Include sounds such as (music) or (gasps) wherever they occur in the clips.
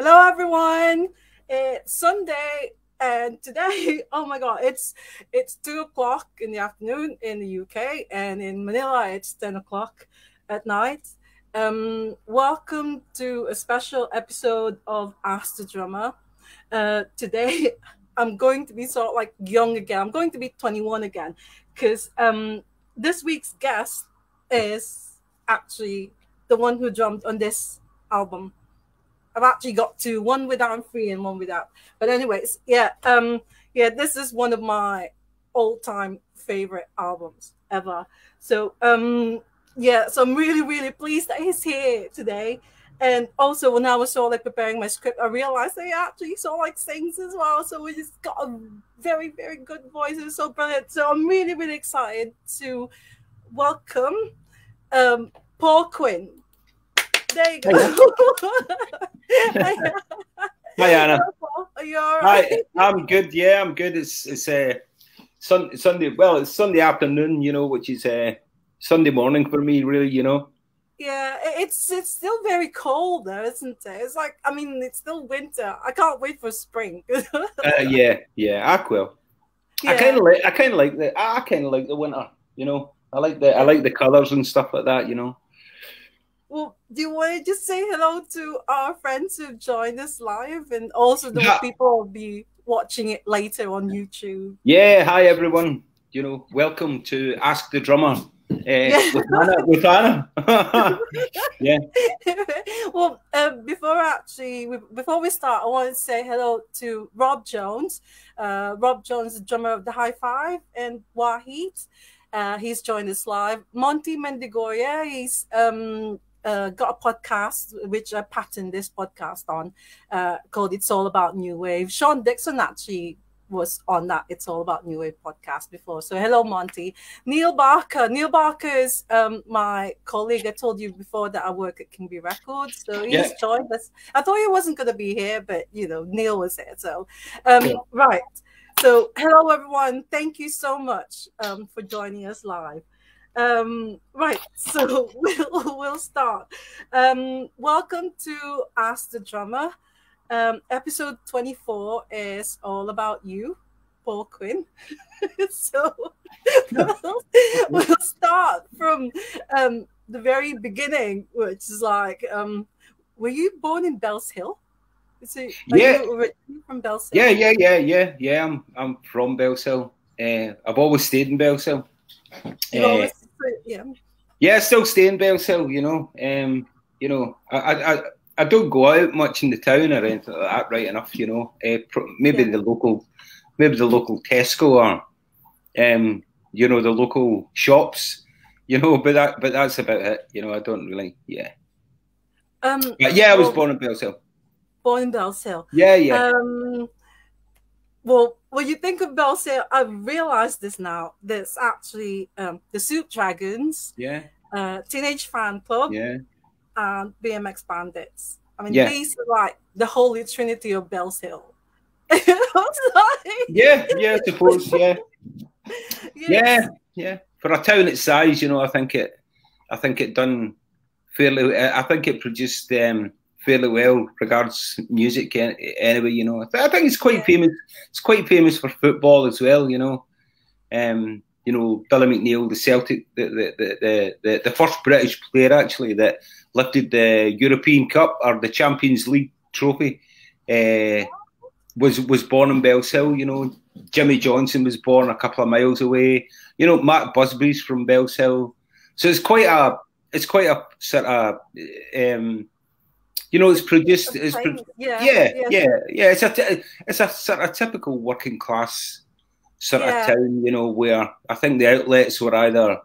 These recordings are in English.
Hello, everyone. It's Sunday, and today, (laughs) oh my God, it's it's two o'clock in the afternoon in the UK, and in Manila, it's ten o'clock at night. Um, welcome to a special episode of Ask the Drummer. Uh, today, (laughs) I'm going to be sort of like young again. I'm going to be 21 again, because um, this week's guest is actually the one who drummed on this album. I've actually got two, one without free and one without. But anyways, yeah, um, yeah, this is one of my all-time favorite albums ever. So um yeah, so I'm really, really pleased that he's here today. And also when I was sort of like preparing my script, I realized that he actually sort of like sings as well. So just got a very, very good voice. It's so brilliant. So I'm really, really excited to welcome um Paul Quinn. There you go. (laughs) Hi Anna. Are you all right? Hi, I'm good. Yeah, I'm good. It's it's uh, sun, Sunday. Well, it's Sunday afternoon, you know, which is uh, Sunday morning for me, really. You know. Yeah, it's it's still very cold though, isn't it? It's like I mean, it's still winter. I can't wait for spring. (laughs) uh, yeah, yeah, I will. Yeah. I kind of like. I kind of like the. I kind of like the winter. You know, I like the. I like the colors and stuff like that. You know. Well, do you want to just say hello to our friends who've joined us live and also the Yeah. people will be watching it later on YouTube? Yeah, hi everyone. You know, welcome to Ask the Drummer uh, (laughs) with Anna. With Anna. (laughs) yeah. (laughs) well, um, before actually, we- before we start, I want to say hello to Rob Jones. Uh, Rob Jones, the drummer of the High Five, and Wahid. Uh, he's joined us live. Monty Mendigoya, he's um, uh, got a podcast which I patterned this podcast on uh, called It's All About New Wave. Sean Dickson actually was on that It's All About New Wave podcast before. So, hello, Monty. Neil Barker. Neil Barker is um, my colleague. I told you before that I work at Kingby Records. So he's Yeah. joined us. I thought he wasn't going to be here, but you know, Neil was here. So, um, Yeah. right. So, hello, everyone. Thank you so much um, for joining us live. Um, right. So, (laughs) we'll, we'll start. Um, welcome to Ask the Drummer. Um, episode 24 is all about you, Paul Quinn. (laughs) so (laughs) we'll, we'll start from um, the very beginning, which is like, um, were you born in Bellshill? Are Yeah. from Bellshill? Yeah, yeah, yeah, yeah, yeah. I'm I'm from Bellshill. Uh, I've always stayed in Bellshill. You Uh, yeah. yeah, I still stay in Bellshill. You know, um, you know, I, I, I, don't go out much in the town or anything like that. Right enough, you know. Uh, maybe Yeah. the local, maybe the local Tesco or, um, you know, the local shops. You know, but that, but that's about it. You know, I don't really. Yeah, Um, but yeah, I was born in Bellshill. born in Bellshill. Yeah, yeah. Um, well, when you think of Bellshill, I realized this now. There's actually um, the Soup Dragons, yeah, uh, Teenage Fanclub, yeah. and BMX Bandits. I mean, Yeah. these are like the holy trinity of Bellshill. (laughs) Like- Yeah, yeah, I suppose, yeah. (laughs) Yeah, yeah. For a town its size, you know, I think it, I think it done fairly. I think it produced um, fairly well regards music anyway. You know, I think it's quite famous. It's quite famous for football as well. You know, um, you know Billy McNeill, the Celtic, the the, the the the first British player actually that lifted the European Cup or the Champions League trophy. Uh, was was born in Bellshill, you know. Jimmy Johnstone was born a couple of miles away. You know, Matt Busby's from Bellshill. So it's quite a it's quite a sort of um you know, it's produced it's pro- yeah, yeah, yeah, yeah. It's a t- it's a sort of typical working class sort Yeah. of town, you know, where I think the outlets were either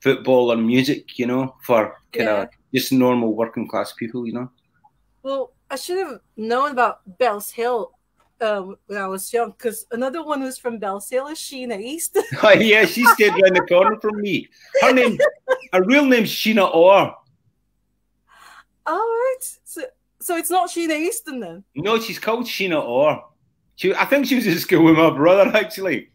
football or music, you know, for kind of just normal working class people, you know. Well, I should have known about Bellshill um, when I was young, because another one who's from Bellshill is Sheena East. (laughs) yeah, she stayed around the corner from me. Her name, (laughs) her real name's Sheena Orr. All right, so so it's not Sheena Easton then. No, she's called Sheena Orr. She, I think she was in school with my brother, actually.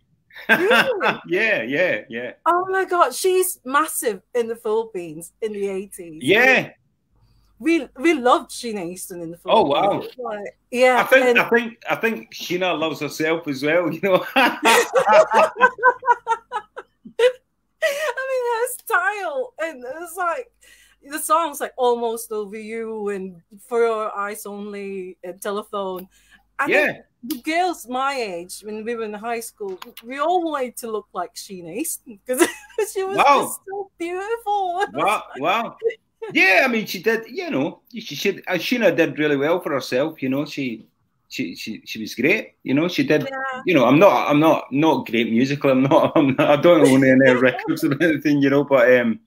Really? (laughs) yeah, yeah, yeah. Oh my god, she's massive in the Philippines in the eighties. Yeah, we we loved Sheena Easton in the film. Oh wow! Like, yeah, I think and- I think I think Sheena loves herself as well. You know. (laughs) I mean, her style, and it's like the songs like "Almost Over You" and "For Your Eyes Only" and "Telephone." I think yeah. the girls my age, when we were in high school, we all wanted to look like Sheena Easton because (laughs) she was Wow. just so beautiful. (laughs) Wow. Wow. Yeah. I mean, she did. You know, she she Sheena did really well for herself. You know, she. She, she, she was great, you know. She did, Yeah. you know. I'm not, I'm not, not great musical. I'm not, (laughs) I'm not I don't own any records or anything, you know. But um,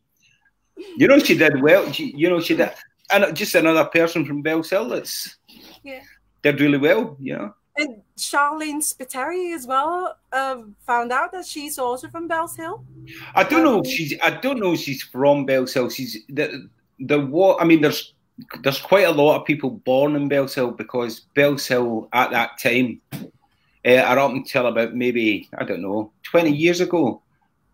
you know, she did well. She, you know, she did, and just another person from Bellshill that's Yeah. did really well, you know. And Sharleen Spiteri as well um, found out that she's also from Bellshill. I don't know. Um, If she's. I don't know. If she's from Bellshill. She's the the what? I mean, there's there's quite a lot of people born in Bellshill because Bellshill at that time, uh, are up until about maybe I don't know, twenty years ago,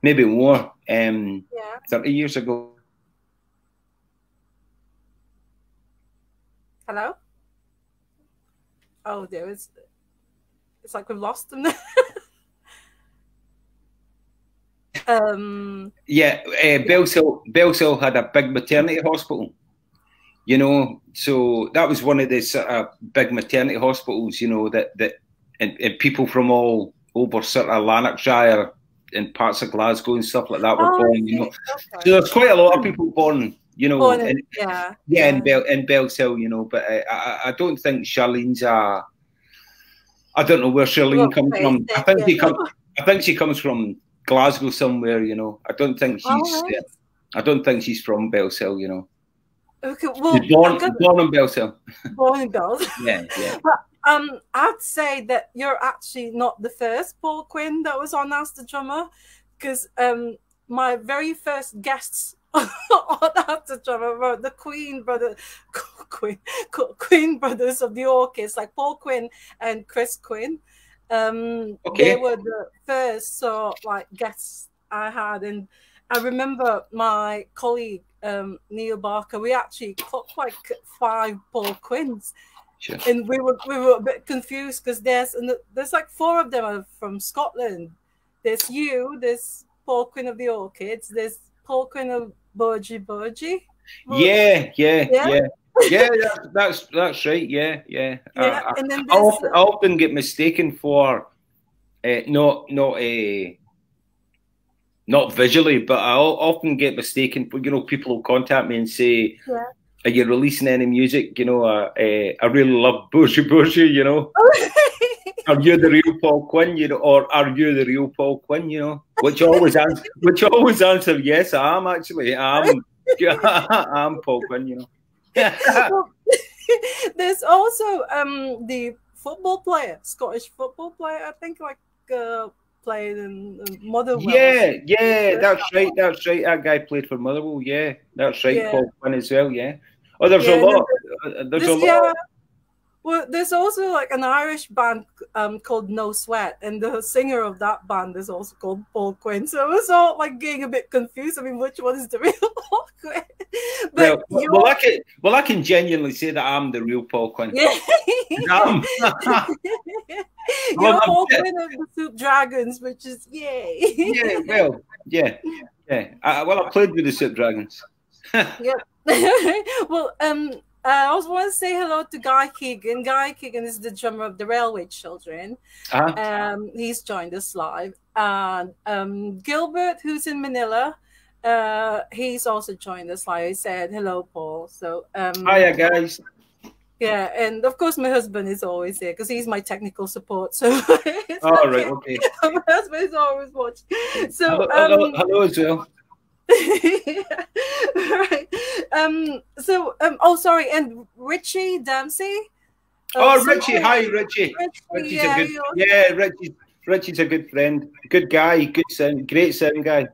maybe more, um, Yeah. thirty years ago. Hello? Oh, there is. It's like we've lost them. (laughs) um, Yeah, uh, Bellshill. Hill had a big maternity hospital. You know, so that was one of the sort of big maternity hospitals. You know that that and, and people from all over sort of Lanarkshire and parts of Glasgow and stuff like that were oh, born. You know, okay. so there's quite a lot of people born. You know, in- in, yeah. yeah, in Bell in Bellshill. You know, but uh, I I don't think Sharleen's a. I don't know where Sharleen Well, comes from. I think yeah. she comes. I think she comes from Glasgow somewhere. You know, I don't think she's. Right. uh, I don't think she's from Bellshill. You know, Okay, well, she's born got- born in Bellshill. (laughs) born in Bells. Yeah, yeah. (laughs) Um, I'd say that you're actually not the first Paul Quinn that was on Ask the Drummer, because um, my very first guests on the Drummer were the Queen brother, (laughs) Queen, Queen brothers of the Orchids, like Paul Quinn and Chris Quinn. Um, Okay. they were the first so like guests I had, and I remember my colleague um, Neil Barker. We actually clocked like five Paul Quinns Sure. and we were we were a bit confused because there's and there's like four of them are from Scotland. There's you, there's Paul Quinn of the Orchids, there's Paul Quinn of Bourgie Bourgie. Yeah, yeah, Yeah? yeah, yeah. That's that's, that's right. Yeah, yeah. Yeah, I, and then I, there's often, I often get mistaken for uh, not not a. not visually, but I often get mistaken. But you know, people will contact me and say, Yeah. "Are you releasing any music?" You know, uh, uh, I really love (laughs) Bushy Bushy. You know, (laughs) are you the real Paul Quinn? You know, or are you the real Paul Quinn? You know, which (laughs) always answer, which always answer, yes, I am actually. I'm, I'm Paul Quinn. You know. Well, there's also um the football player, Scottish football player. I think like uh, played in uh, Motherwell. Yeah, yeah, that's right, that's right. That guy played for Motherwell. Yeah, that's right. Yeah. Paul Quinn as well. Yeah. Oh, there's Yeah, a lot. uh, There's a lot. yeah. Well, there's also like an Irish band um, called No Sweat, and the singer of that band is also called Paul Quinn. So it was all like getting a bit confused. I mean, which one is the (laughs) real Paul Quinn? Well, But you're, well, I can well I can genuinely say that I'm the real Paul Quinn. yeah. (laughs) I'm- (laughs) you're Well, Paul Quinn of the Soup Dragons, which is yay. yeah, well, yeah, yeah. I, well, I played with the Soup Dragons. (laughs) (laughs) well, um, I also want to say hello to Guy Keegan. Guy Keegan is the drummer of the Railway Children. Uh-huh. Um, he's joined us live. And um, Gilbert, who's in Manila, uh, he's also joined us live. He said, "Hello, Paul." So, um, Hiya, guys. yeah, and of course, my husband is always here because he's my technical support. So, (laughs) All okay. right, okay. my husband is always watching. So, Hello, hello, um, hello as well. (laughs) right. Um. So. Um. Oh, sorry. And Richie Dempsey. Oh, so- Richie. Hi, Richie. Richie, Richie's yeah, a good. Yeah, Richie's Richie's a good friend. Good guy. Good sound. Great sound guy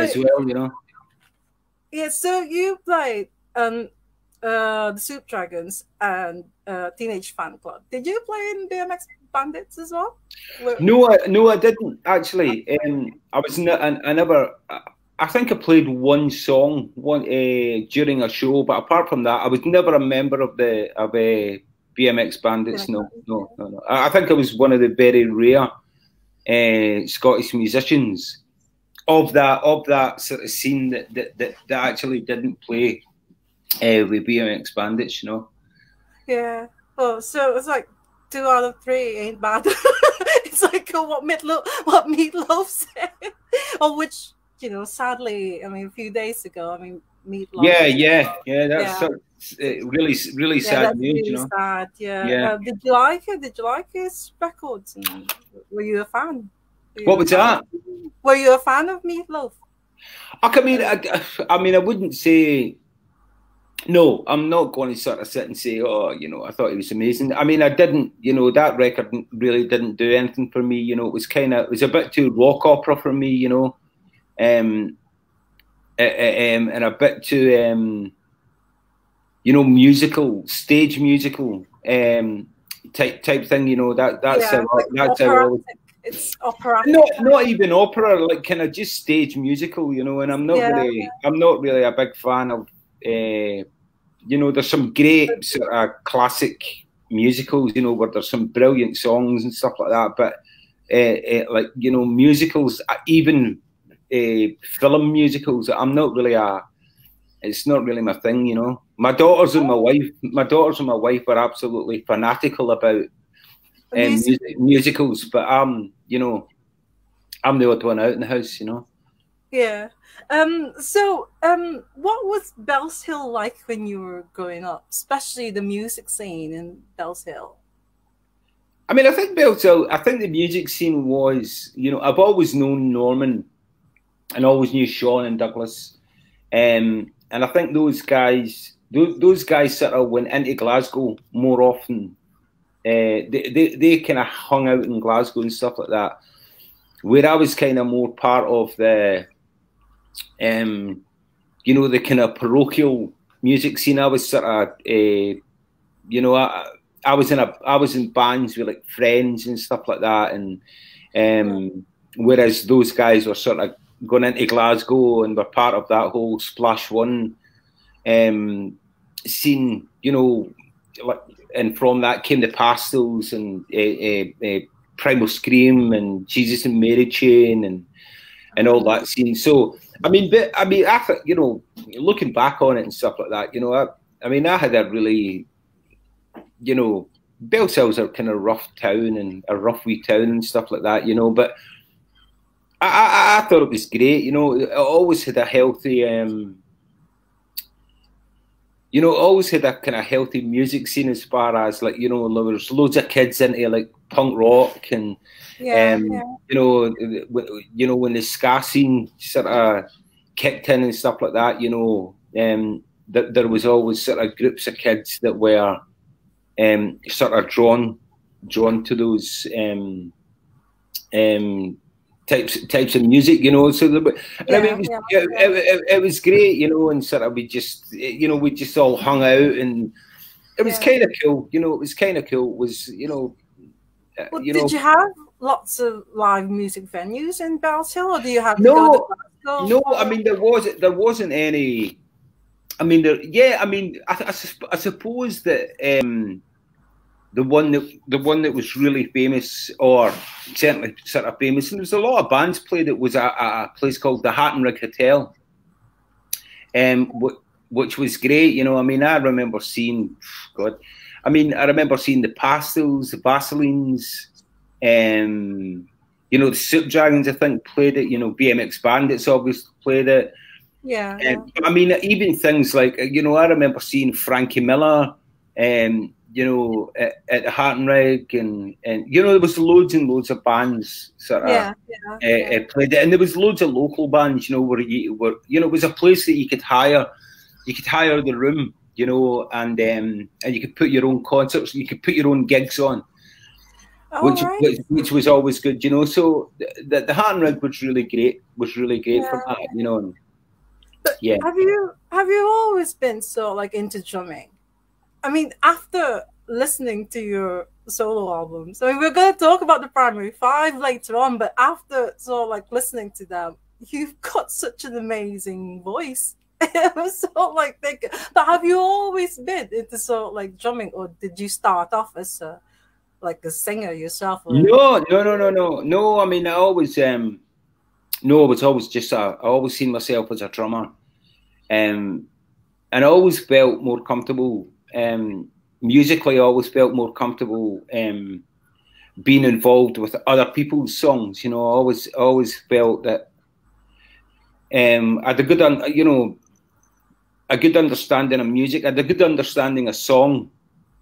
as well. You know. Yeah. So you played um, uh, the Soup Dragons and uh, Teenage Fanclub. Did you play in BMX Bandits as well? No, I, no, I didn't actually. Um, I was not. I, I never. I think I played one song one uh, during a show, but apart from that, I was never a member of the of a uh, BMX Bandits. No, no, no, no. I think I was one of the very rare uh, Scottish musicians of that of that sort of scene that that, that, that actually didn't play uh, with BMX Bandits. You know. Yeah. Oh, so it was like two out of three ain't bad. (laughs) it's like what Meatloaf what Meatloaf said, (laughs) or which you know, sadly, I mean, a few days ago, I mean, Meatloaf. Yeah, yeah, yeah. That's yeah. So, really, really yeah, sad news. Really you know? sad. Yeah. yeah. Uh, did you like it? Did you like his records? And were you a fan? What was that? Were you a fan of Meatloaf? I mean, I, I mean, I wouldn't say no, I'm not going to sort of sit and say, oh, you know, I thought it was amazing. I mean, I didn't, you know, that record really didn't do anything for me. You know, it was kind of, it was a bit too rock opera for me, you know, um, um, and a bit too, um, you know, musical, stage musical um, type type thing. You know, that that's yeah, a, like that's it's opera. Not not even opera, like kind of just stage musical. You know, and I'm not yeah, really, yeah. I'm not really a big fan of uh, you know, there's some great sort of classic musicals, you know, where there's some brilliant songs and stuff like that. But uh, uh, like you know, musicals, even film musicals, I'm not really a. It's not really my thing, you know. My daughters and my wife, my daughters and my wife are absolutely fanatical about um, music, musicals, but I'm, you know, I'm the odd one out in the house, you know. Yeah. Um, so, um, what was Bellshill like when you were growing up, especially the music scene in Bellshill? I mean, I think Bellshill, I think the music scene was, you know, I've always known Norman and always knew Sean and Douglas. Um, and I think those guys, those, those guys sort of went into Glasgow more often. Uh, they, they, they kind of hung out in Glasgow and stuff like that. Where I was kind of more part of the, um, you know, the kind of parochial music scene. I was sort of, uh, you know, I, I was in a, I was in bands with like friends and stuff like that, and um, whereas those guys were sort of going into Glasgow and were part of that whole Splash One um, scene, you know, like, and from that came the Pastels and uh, uh, Primal Scream and Jesus and Mary Chain and and all that scene. So I mean, but I mean, I you know, looking back on it and stuff like that, you know, I, I mean, I had a really, you know, Bellshill's a kind of rough town and a rough wee town and stuff like that, you know, but I, I, I thought it was great, you know, it always had a healthy, um, you know, always had a kind of healthy music scene as far as like, you know, there was loads of kids into like punk rock and yeah, um, yeah. You know, you know when the ska scene sort of kicked in and stuff like that. You know, um, that there was always sort of groups of kids that were um, sort of drawn drawn to those um, um, types types of music, you know. So the, yeah, I mean, it was, yeah, it, it, it, was great, you know, and sort of we just, you know, we just all hung out, and it was yeah. kind of cool, you know. It was kind of cool. It was you know, uh, well, you know. Did you have lots of live music venues in Bellshill, or do you have no? no, I mean there was there wasn't any. I mean, there, yeah, I mean, I, I, I suppose that um, the one that the one that was really famous, or certainly sort of famous, and there was a lot of bands played. It was a, a place called the Hattonrigg Hotel, um, which was great. You know, I mean, I remember seeing, God, I mean, I remember seeing the Pastels, the Vaselines, um, you know, the Soup Dragons, I think, played it. You know, BMX Bandits obviously played it. Yeah. Um, yeah. I mean, even things like, you know, I remember seeing Frankie Miller, um, you know, at, at the Hattonrigg, and, and, you know, there was loads and loads of bands sort of yeah, yeah, uh, yeah. played it. And there was loads of local bands, you know, where you were, you know, it was a place that you could hire, you could hire the room, you know, and um, and you could put your own concerts, you could put your own gigs on which, right. which, which was always good, you know. So the the rig was really great. Was really great yeah. for that, you know. But yeah. Have you have you always been so like into drumming? I mean, after listening to your solo albums, I mean, we're gonna talk about the primary five later on, but after so like listening to them, you've (laughs) got such an amazing voice. (laughs) I was so like thinking, but have you always been into sort of like drumming, or did you start off as a like a singer yourself? Or? No, no, no, no, no, no. I mean, I always um, no, was always just a, I always seen myself as a drummer, um, and I always felt more comfortable um musically. I always felt more comfortable um being involved with other people's songs. You know, I always always felt that um, I had a good, un- you know, a good understanding of music. I had a good understanding of song.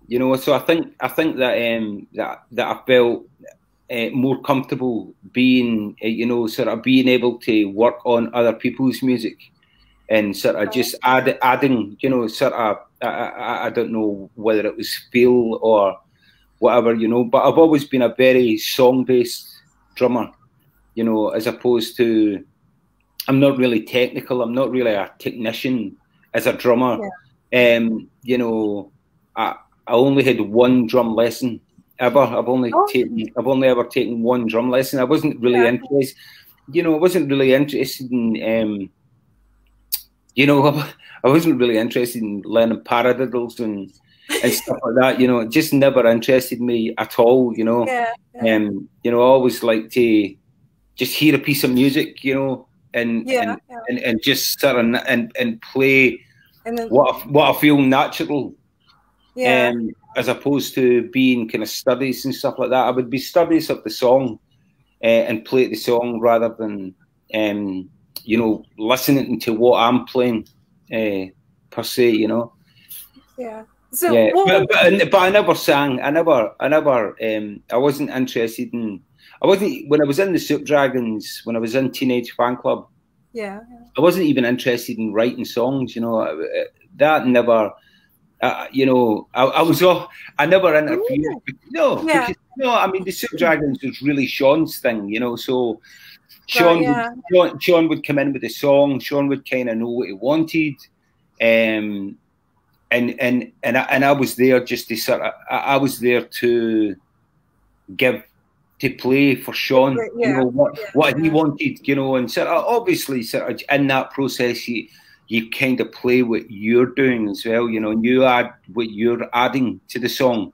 You know, so I think I think that um, that that I felt uh, more comfortable being, uh, you know, sort of being able to work on other people's music and sort of just add, adding, you know, sort of I, I, I don't know whether it was feel or whatever, you know. But I've always been a very song based drummer, you know, as opposed to I'm not really technical. I'm not really a technician as a drummer. Yeah. Um, you know, I I only had one drum lesson ever. I've only oh. taken I've only ever taken one drum lesson. I wasn't really yeah. interested. You know, I wasn't really interested in. Um, you know, I wasn't really interested in learning paradiddles and and stuff like that. You know, it just never interested me at all. You know, yeah, yeah. Um, you know, I always like to just hear a piece of music. You know, and yeah, and, yeah. and, and just sort of and and play and then, what I, what I feel natural. Yeah. Um, as opposed to being kind of studies and stuff like that, I would be studies of the song uh, and play the song rather than um, you know listening to what I'm playing uh, per se. You know. Yeah. So yeah, but, but, but, I never sang. I never, I never, um, I wasn't interested in. I wasn't when I was in the Soup Dragons. When I was in Teenage Fanclub, Yeah, I wasn't even interested in writing songs. You know, that never. Uh, you know, I, I was. Oh, I never interfered. No, yeah. because, no. I mean, the Soup Dragons was really Sean's thing. You know, so. Sean, yeah. would, Sean, Sean would come in with a song. Sean would kind of know what he wanted. Um, and and and I, and I was there just to sort of I, I was there to give to play for Sean, yeah, you know what yeah, what he wanted, you know, and sort of obviously sort of in that process you you kind of play what you're doing as well, you know, and you add what you're adding to the song.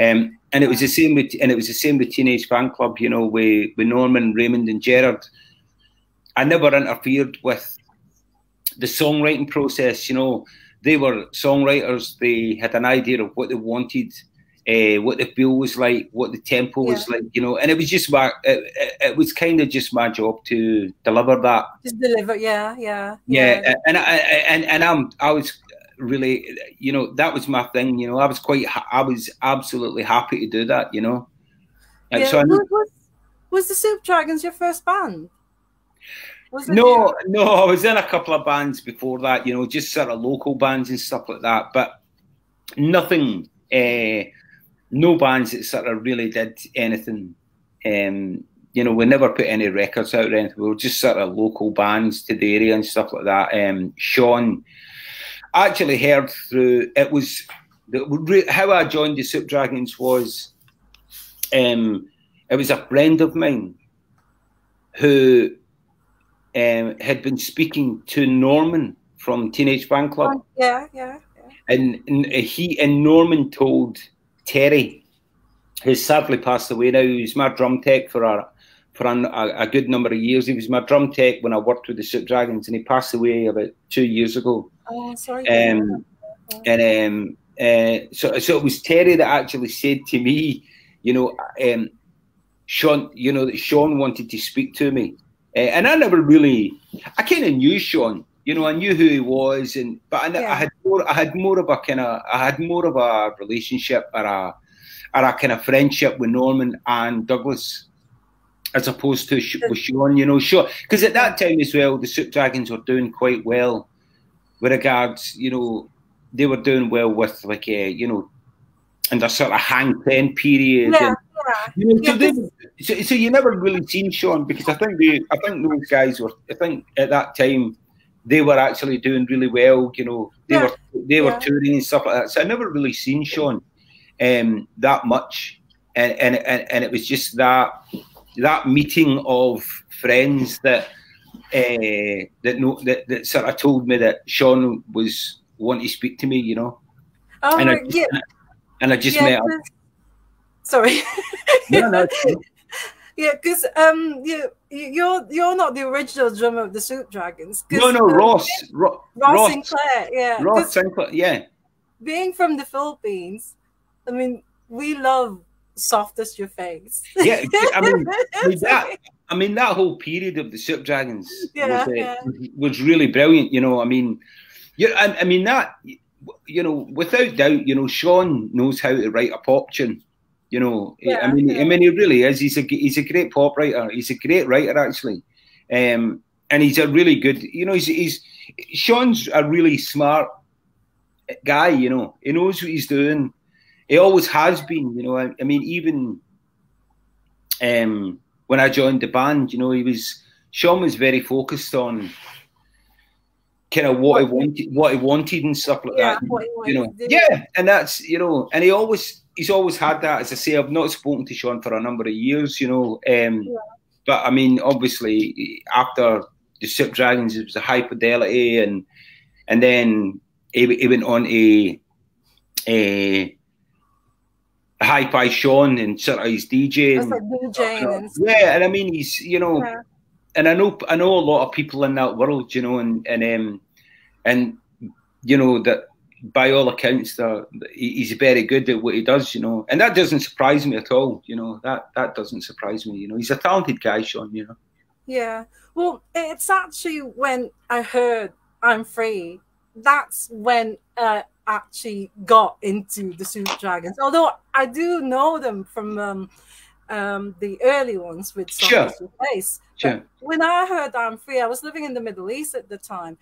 Um, and it was the same with and it was the same with Teenage Fanclub. you know, with, with Norman, Raymond and Gerard. I never interfered with the songwriting process, you know they were songwriters. They had an idea of what they wanted, uh, what the feel was like, what the tempo yeah. was like, you know. And it was just my, it, it, it was kind of just my job to deliver that. Just deliver, yeah, yeah, yeah. yeah. And I and and I'm I was really, you know, that was my thing. You know, I was quite, I was absolutely happy to do that. You know. And yeah. So was, was the Soup Dragons your first band? no, no, I was in a couple of bands before that, you know, just sort of local bands and stuff like that, but nothing, uh, no bands that sort of really did anything. Um, you know, we never put any records out or anything. We were just sort of local bands to the area and stuff like that. Um, Sean actually heard through it was how I joined the Soup Dragons was um, it was a friend of mine who um, had been speaking to Norman from Teenage Fanclub. Oh, yeah, yeah, yeah. And, and he and Norman told Terry, who's sadly passed away now. He was my drum tech for a for a, a, good number of years. He was my drum tech when I worked with the Soup Dragons, and he passed away about two years ago. Oh, sorry. Um, and um, uh, so, so it was Terry that actually said to me, you know, um, Sean, you know, that Sean wanted to speak to me. Uh, and I never really, I kind of knew Sean. You know, I knew who he was, and but I, yeah. I had more, I had more of a kind of, I had more of a relationship or a, or a kind of friendship with Norman and Douglas, as opposed to with Sean. You know, sure, because at that time as well, the Soup Dragons were doing quite well with regards. You know, they were doing well with like, uh, you know, and the sort of hang ten period. Yeah. And, you know, so, they, so, so, you never really seen Sean because I think they, I think those guys were, I think at that time they were actually doing really well. You know, they yeah. were they were yeah. touring and stuff like that. So I never really seen Sean um, that much, and, and and and it was just that that meeting of friends that uh, that no that, that sort of told me that Sean was wanting to speak to me. You know. Oh, and I, yeah. and I just yeah, met. Sorry. No, no, (laughs) Yeah, because um, you you're you're not the original drummer of the Soup Dragons. no, no, um, Ross, Ro- Ross, Ross, Sinclair. Yeah, Ross Sinclair, yeah. being from the Philippines, I mean, we love Soft as Your Face. Yeah, (laughs) I mean, I mean, that, I mean, that whole period of the Soup Dragons Yeah, was, uh, yeah. was really brilliant. You know, I mean, yeah, I, I mean that. You know, without doubt, you know, Sean knows how to write a pop tune. You know, I Yeah, mean, I mean, he really is. He's a he's a great pop writer. He's a great writer, actually, um, and he's a really good. You know, he's he's Sean's a really smart guy. You know, he knows what he's doing. He always has been. You know, I, I mean, even um, when I joined the band, you know, he was Sean was very focused on kind of what he wanted, what he wanted and stuff like yeah, that. You know, yeah, and that's you know, and he always he's always had that. As I say, I've not spoken to Sean for a number of years, you know, um, Yeah. but I mean, obviously after the Soup Dragons, it was a high fidelity, and and then he, he went on to a Hifi Sean and sort of his DJing. That's like DJing and. Yeah, and I mean he's you know, Yeah. and I know I know a lot of people in that world, you know, and and um, and you know that by all accounts, that he's very good at what he does, you know, and that doesn't surprise me at all, you know. That that doesn't surprise me, you know. He's a talented guy, Sean, you know. Yeah. Well, it's actually when I heard I'm free, that's when I actually got into the Soup Dragons. Although I do know them from um, um, the early ones with Sure. Place. Sure. When I heard I'm free, I was living in the Middle East at the time.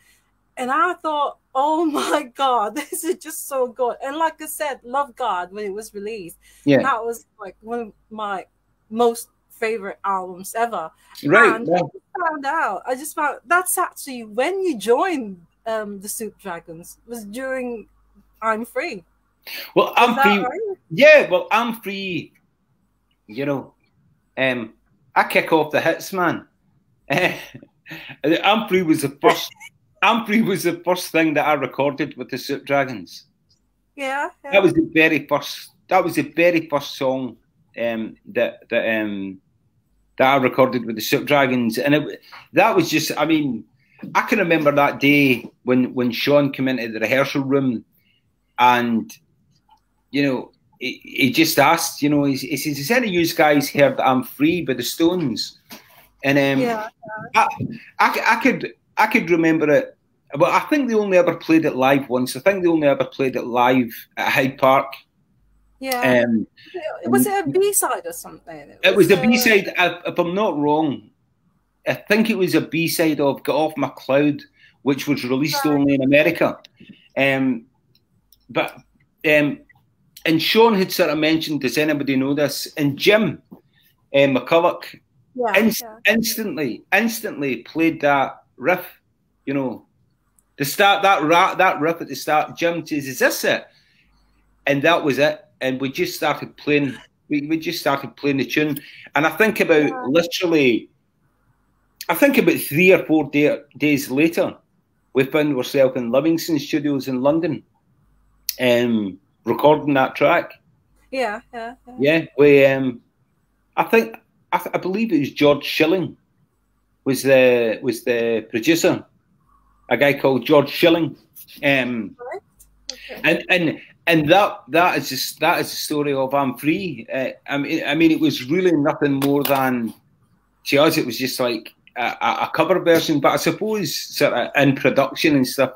And I thought, oh my God, (laughs) this is just so good. And like I said, Lovegod, when it was released, Yeah. that was like one of my most favorite albums ever. Right. And yeah. I just found out. I just found that's actually when you joined um, the Soup Dragons was during I'm Free. Well, I'm free. right? Yeah, well, I'm free. You know, um, I kick off the hits, man. (laughs) I'm free was the first. I'm was the first thing that I recorded with the Soup Dragons. Yeah. yeah. That was the very first. That was the very first song um, that that um, that I recorded with the Soup Dragons, and it, that was just. I mean, I can remember that day when when Sean came into the rehearsal room, and you know, he, he just asked, you know, he, he says, "Has any of you guys heard "I'm Free" by the Stones?" And um, yeah. I, I, I could I could remember it, but I think they only ever played it live once. I think they only ever played it live at Hyde Park. Yeah. Um, was it a B side or something? it was the uh, B side, if, I'm not wrong. I think it was a B side of "Get Off My Cloud," which was released Right. only in America. Um, but um, and Sean had sort of mentioned, does anybody know this? And Jim uh, McCulloch Yeah. inst- yeah. instantly, instantly played that riff. You know, to start that ra- that riff at the start. Jim says, "Is this it?" And that was it. And we just started playing. We, we just started playing the tune. And I think about Yeah. literally, I think about three or four day, days later, we found ourselves in Livingston Studios in London, um, recording that track. Yeah. Yeah. yeah. Yeah, we. Um, I think I, th- I believe it was George Shilling was the was the producer. A guy called George Shilling. Um, Okay. and and and that that is just that is the story of I'm free. Uh, I mean, I mean, it was really nothing more than to us. It was just like a, a cover version, but I suppose sort of in production and stuff,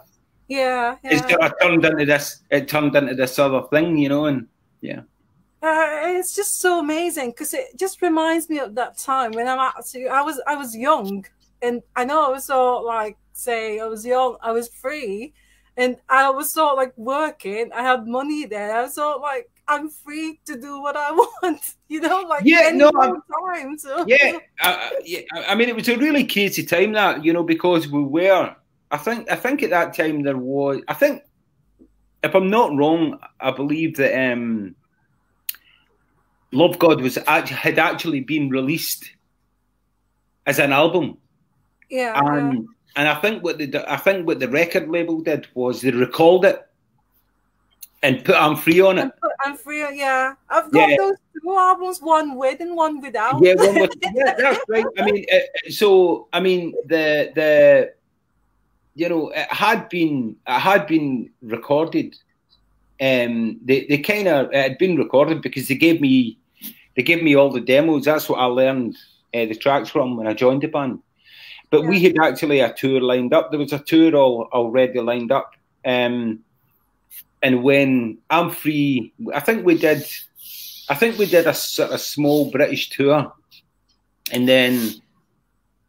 Yeah. it yeah. sort of turned into this. It turned into this other thing, you know. And yeah, Uh, it's just so amazing because it just reminds me of that time when I'm actually I was I was young and I know I was so like say I was young I was free and I was sort of like working I had money there I was sort of like I'm free to do what I (laughs) want you know like Yeah, no, time so yeah, I, I- yeah. I mean, it was a really crazy time that you know because we were. I think I think at that time there was. I think if I'm not wrong, I believe that um, Lovegod was had actually been released as an album Yeah. And yeah. and I think what the I think what the record label did was they recalled it and put I'm free on it. And put I'm free. Yeah, I've got Yeah. those two albums, one with and one without. Yeah, one with, (laughs) yeah, that's right. I mean, uh, so I mean the the you know it had been it had been recorded. Um, they they kind of had been recorded because they gave me they gave me all the demos. That's what I learned uh, the tracks from when I joined the band. But we had actually a tour lined up. There was a tour all, already lined up. Um, and when I'm free, I think we did. I think we did a sort of small British tour, and then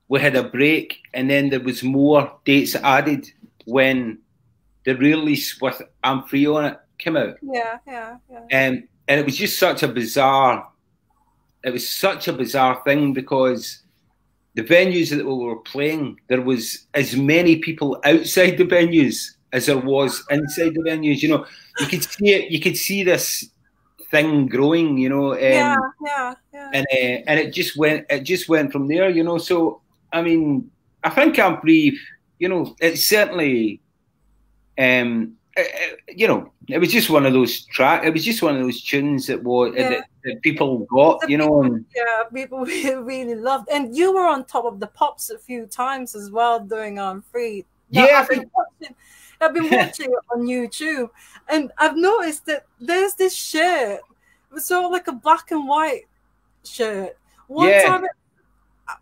we had a break, and then there was more dates added when the release with "I'm Free" on it came out, yeah, yeah, yeah. um, and it was just such a bizarre. It was such a bizarre thing because the venues that we were playing, there was as many people outside the venues as there was inside the venues. You know, you could see it. You could see this thing growing. You know, um, yeah, yeah, yeah. and uh, and it just went. It just went from there. You know, so I mean, I think I'm brief. You know, it's certainly, um, uh, uh, you know, it was just one of those track. It was just one of those tunes that was Yeah. that, that people got. The You know, and yeah, people (laughs) really, loved, and you were on top of the pops a few times as well doing on free. Now, Yeah, I've been watching. I've been (laughs) watching it on YouTube, and I've noticed that there's this shirt. It's sort of like a black and white shirt. One Yeah. time, it,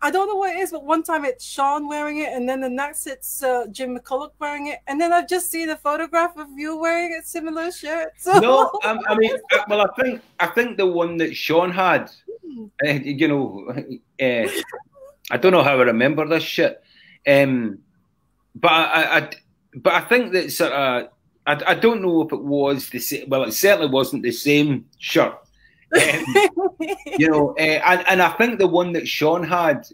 I don't know what it is, but one time it's Sean wearing it, and then the next it's uh, Jim McCulloch wearing it, and then I've just seen a photograph of you wearing a similar shirt. So no, um, I mean, uh, well, I think I think the one that Sean had, uh, you know, uh, I don't know how I remember this shit, um, but I, I, but I think that sort of, I, I don't know if it was the same. Well, it certainly wasn't the same shirt. Um, you know, uh, and and I think the one that Sean had,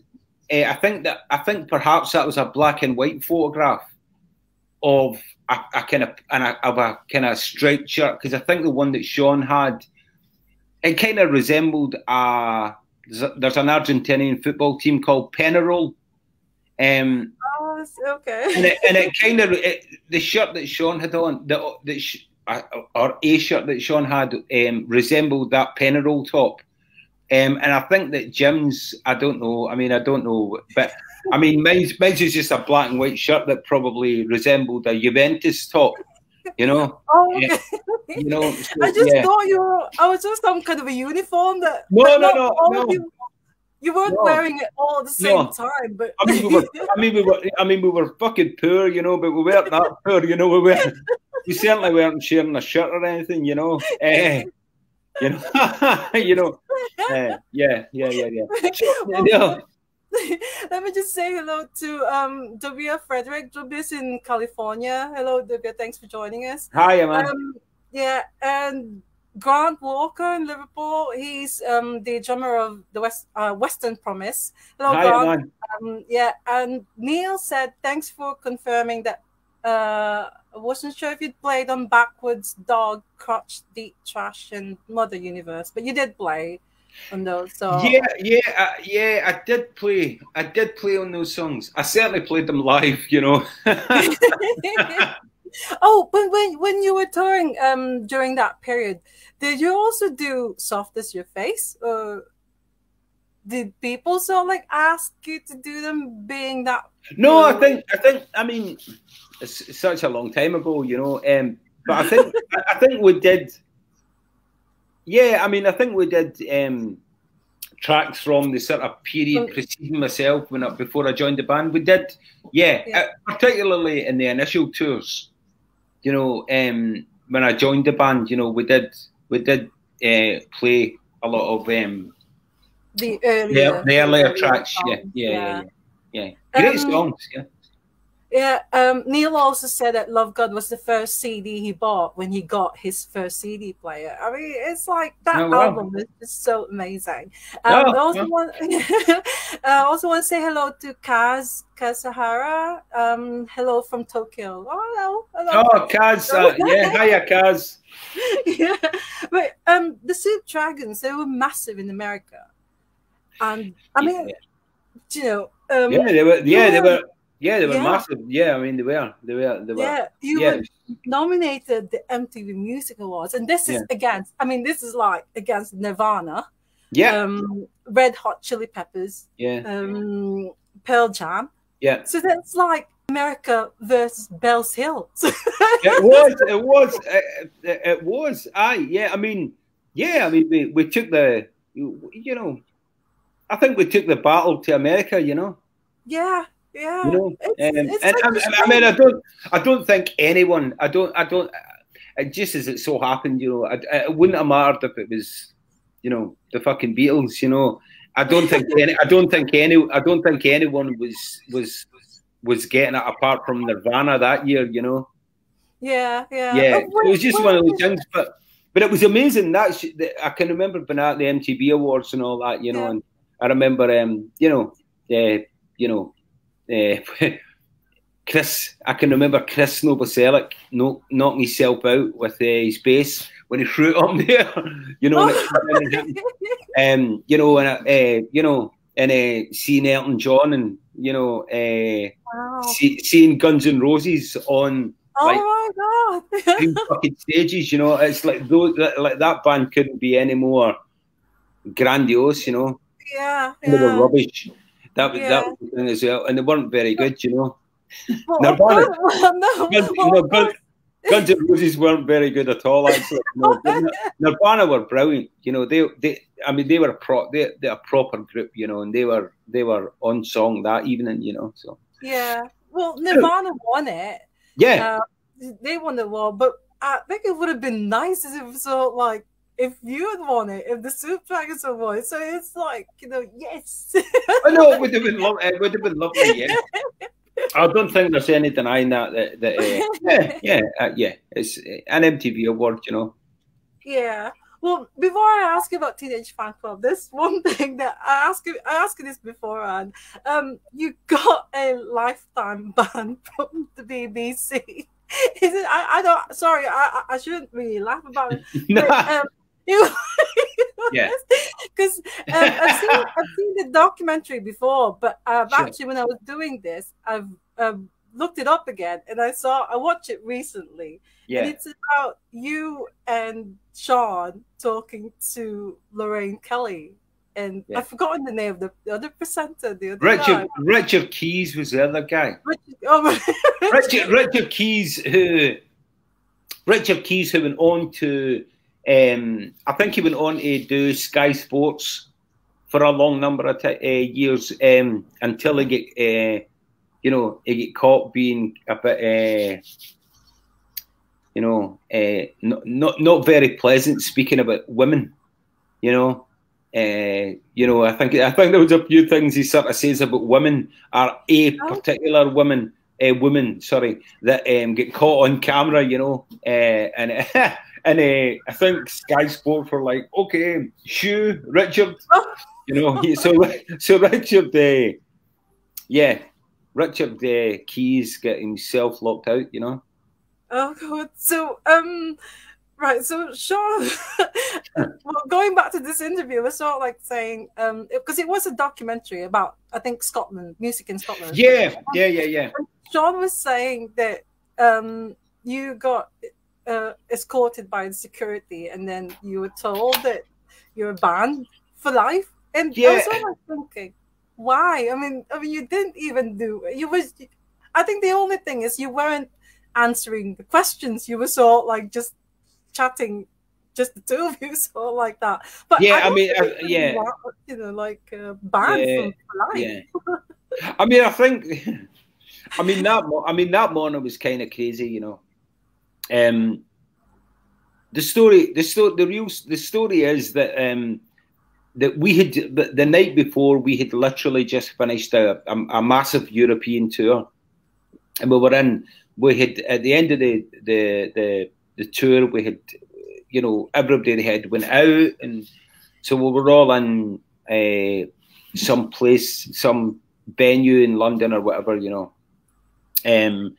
uh, I think that I think perhaps that was a black and white photograph of a, a kind of and a, of a kind of striped shirt because I think the one that Sean had, it kind of resembled a. There's, a, there's an Argentinian football team called Penarol. Um, Oh, okay. and it, and it (laughs) kind of the shirt that Sean had on, the, the or a shirt that Sean had um, resembled that Penarol top. Um, and I think that Jim's, I don't know. I mean, I don't know, but I mean, mine's, mine's is just a black and white shirt that probably resembled a Juventus top. You know, (laughs) Oh, okay. Yeah. you know. (laughs) so, I just yeah. thought you were. I was just some kind of a uniform that. No, no, no, no. You, weren't No. wearing it all at the same No. time, but I mean, we were, I mean, we were, I mean, we were fucking poor, you know, but we weren't that (laughs) poor, you know. We weren't, we certainly weren't sharing a shirt or anything, you know. Eh, you know, (laughs) you know. eh, yeah, yeah, yeah, yeah. (laughs) Well, Yeah. Let me just say hello to um Dubia Frederick. Dubia's in California. Hello, Dubia. Thanks for joining us. Hi, man. Um, yeah, and Grant Walker in Liverpool. He's um the drummer of the West uh, Western Promise. Hello, Hi, Grant. Um, yeah, and Neil said thanks for confirming that. Uh, I wasn't sure if you'd played on Backwards, Dog, Crotch, Deep Trash, and Mother Universe, but you did play on those. So Yeah, yeah, uh, yeah. I did play. I did play on those songs. I certainly played them live, you know. (laughs) (laughs) (laughs) oh, but when when you were touring um during that period, did you also do "Soft as Your Face"? Or did people sort of like ask you to do them, being that? No, I think I think I mean it's, such a long time ago, you know. Um, but I think I, think we did. Yeah, I mean, I think we did um, tracks from the sort of period preceding myself when I, before I joined the band. We did, yeah, Yeah. uh, particularly in the initial tours. You know, um, when I joined the band, you know, we did we did uh, play a lot of um, The the, earlier, the earlier tracks. Yeah, yeah, yeah, yeah. yeah. Great Um, songs. Yeah. Yeah, um, Neil also said that Lovegod was the first CD he bought when he got his first CD player. I mean, it's like that Oh, wow. album is just so amazing. Um, Yeah, I also yeah. want, (laughs) I also want to say hello to Kaz Kazahara. Um, hello from Tokyo. Oh, hello, hello. Oh, Kaz. Uh, (laughs) yeah, hiya, Kaz. yeah, but um, the Soup Dragons they were massive in America, and I mean, Yeah. you know, Um, yeah, they were. Yeah, they were. Yeah, they were Yeah. massive. Yeah, I mean they were. They were. They were. yeah, you yeah. were nominated the MTV Music Awards, and this is Yeah. against. I mean, this is like against Nirvana, Yeah. um, Red Hot Chili Peppers, yeah. um, Pearl Jam. Yeah. So that's like America versus Bellshill. it (laughs) was. It was. It, it, it was. Aye. Yeah. I mean. Yeah. I mean, we, we took the. You, you know. I think we took the battle to America. You know. yeah, yeah. You know. Um, it's and, a and- I mean, I don't. I don't think anyone. I don't. I don't. It just as it so happened, you know, it, it wouldn't have mattered if it was, you know, the fucking Beatles. You know, I don't think any. I don't think any. I don't think anyone was was was getting it apart from Nirvana that year. You know. yeah, yeah. Yeah, Oh, it was just wait, one of those things. But but it was amazing. That, sh- that I can remember being at the MTV Awards and all that. You know, Yeah. and I remember, um, you know, uh, you know, uh, Chris. I can remember Chris Novoselic no, knocking himself out with uh, his bass when he (laughs) threw it up there. You know, and, (laughs) um, you know, and uh, you know, and uh, seeing Elton John and you know, uh, wow. see, seeing Guns N' Roses on like, Oh my god. (laughs) fucking stages, you know. It's like those, like that band couldn't be any more grandiose, you know. yeah, They were yeah. rubbish. That was Yeah. that was the thing as well, and they weren't very good, you know. Well, Nirvana- (laughs) well, no, Guns, well, no, Guns, Guns N' Roses weren't very good at all. Actually, no, Nirvana were brilliant. You know, they they. I mean, they were a pro. They they're a proper group, you know, and they were they were on song that evening, you know. So yeah. Well, Nirvana won it. yeah, Uh, they won the award, but I think it would have been nice if it was so like if you would want it, if the Soup Dragons had won it. So it's like you know, yes. I know it would have been lovely. It would have been lovely. Yeah. I don't think there's any denying that. That, that uh, (laughs) yeah, yeah, uh, yeah. It's uh, an MTV award, you know. Yeah. Well, before I ask you about Teenage Fanclub, there's one (laughs) thing that I ask you. I asked you this before, and um, you got a lifetime (laughs) ban from the BBC. Is it? I, I don't. Sorry, I I I shouldn't really laugh about it. But, um, (laughs) you, Yeah. Because um, I've seen (laughs) I've seen the documentary before, but I've Sure. actually when I was doing this, I've um, looked it up again, and I saw I watched it recently. And yeah, it's about you and Sean talking to Lorraine Kelly. And Yeah. I've forgotten the name of the, the other presenter, the other Richard guy. Richard Keys was the other guy. Richard, oh, Richard Richard Keys, who Richard Keys, who went on to, um, I think he went on to do Sky Sports for a long number of t- uh, years um, until he get, uh, you know, he get caught being a bit, uh, you know, uh, not, not not very pleasant speaking about women, you know. Uh, you know, I think I think there was a few things he sort of says about women, or a Oh. particular woman, a woman, sorry, that um, get caught on camera, you know, uh, and (laughs) and uh, I think Sky Sports were like, okay, shoo, Richard, you know, he, (laughs) so so Richard, uh, yeah, Richard uh, Keys getting himself locked out, you know. oh god. So um right, so Sean (laughs) well going back to this interview, it was sort of like saying um because it was a documentary about I think Scotland, music in Scotland. Yeah, yeah, yeah, yeah. Sean was saying that um, you got uh, escorted by the security, and then you were told that you're banned for life. And I was Yeah. sort of like thinking, why? I mean, I mean, you didn't even do. You was. I think the only thing is you weren't answering the questions. You were sort of like just chatting. Just the two of you, (laughs) sort of like that. But Yeah, I don't mean, uh, yeah. were, you know, like uh, banned Yeah, from life. Yeah. I mean, I think, (laughs) I mean that. I mean that morning was kind of crazy, you know. Um, the story, the story, the real, the story is that um, that we had the, the night before we had literally just finished a, a, a massive European tour, and we were in. We had at the end of the the the, the tour, we had, you know, everybody had went out, and so we were all in uh, some place, some venue in London or whatever, you know. Um,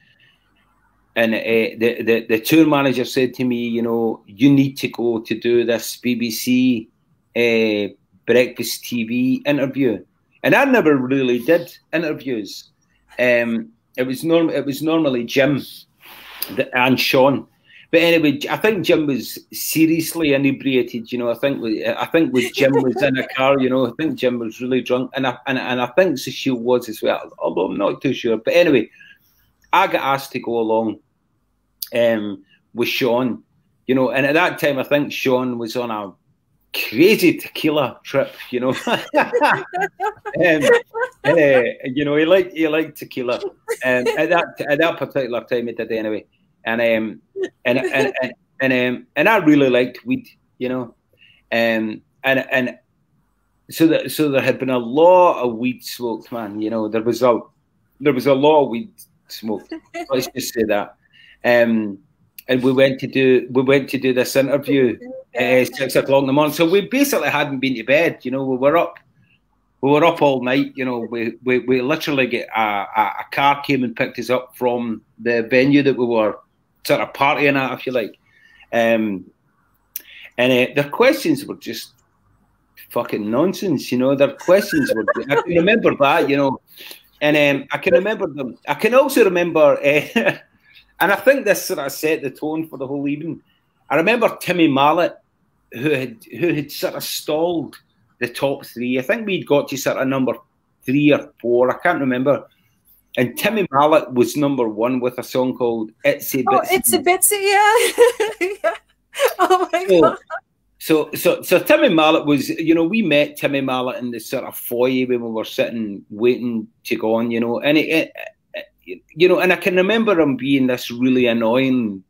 and uh, the, the the tour manager said to me, you know, you need to go to do this BBC uh, breakfast TV interview. and I never really did interviews. Um, it was norm it was normally Jim and Sean. But anyway, I think Jim was seriously inebriated. You know, I think I think with Jim was in a car. You know, I think Jim was really drunk, and I and, and I think Cecile was as well. Although I'm not too sure. But anyway, I got asked to go along um, with Sean. You know, and at that time, I think Sean was on a crazy tequila trip, you know. (laughs) um, uh, you know, he liked he liked tequila, and um, at that at that particular time, he did anyway. And um, and and and and, um, and I really liked weed, you know, um, and and so that so there had been a lot of weed smoked, man. You know, there was a there was a lot of weed smoked. Let's just say that. Um, and we went to do we went to do this interview uh, six o'clock in the morning. So we basically hadn't been to bed. You know, we were up, we were up all night. You know, we we, we literally get a, a, a car came and picked us up from the venue that we were sort of partying at, if you like. Um, and uh, their questions were just fucking nonsense. You know, their questions were. I remember that. You know, and um, I can remember them. I can also remember. Uh, (laughs) and I think this sort of set the tone for the whole evening. I remember Timmy Mallett, who had who had sort of stalled the top three. I think we'd got to sort of number three or four. I can't remember. And Timmy Mallett was number one with a song called "Itsy Bitsy." Oh, "Itsy Bitsy," yeah. (laughs) yeah. Oh my so, god. So, so, so Timmy Mallett was, you know, we met Timmy Mallett in the sort of foyer when we were sitting waiting to go on, you know, and it, it you know, and I can remember him being this really annoying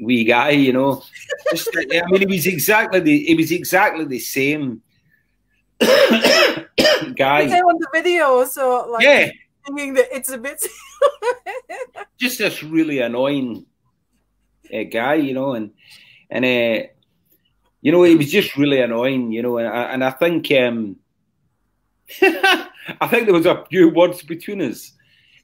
wee guy, you know. Just, I mean, he was exactly the he was exactly the same (coughs) guy on the video. So like, yeah, thinking that it's a bit (laughs) just this really annoying uh, guy, you know, and and uh, you know it was just really annoying, you know, and I, and I think um, (laughs) I think there was a few words between us.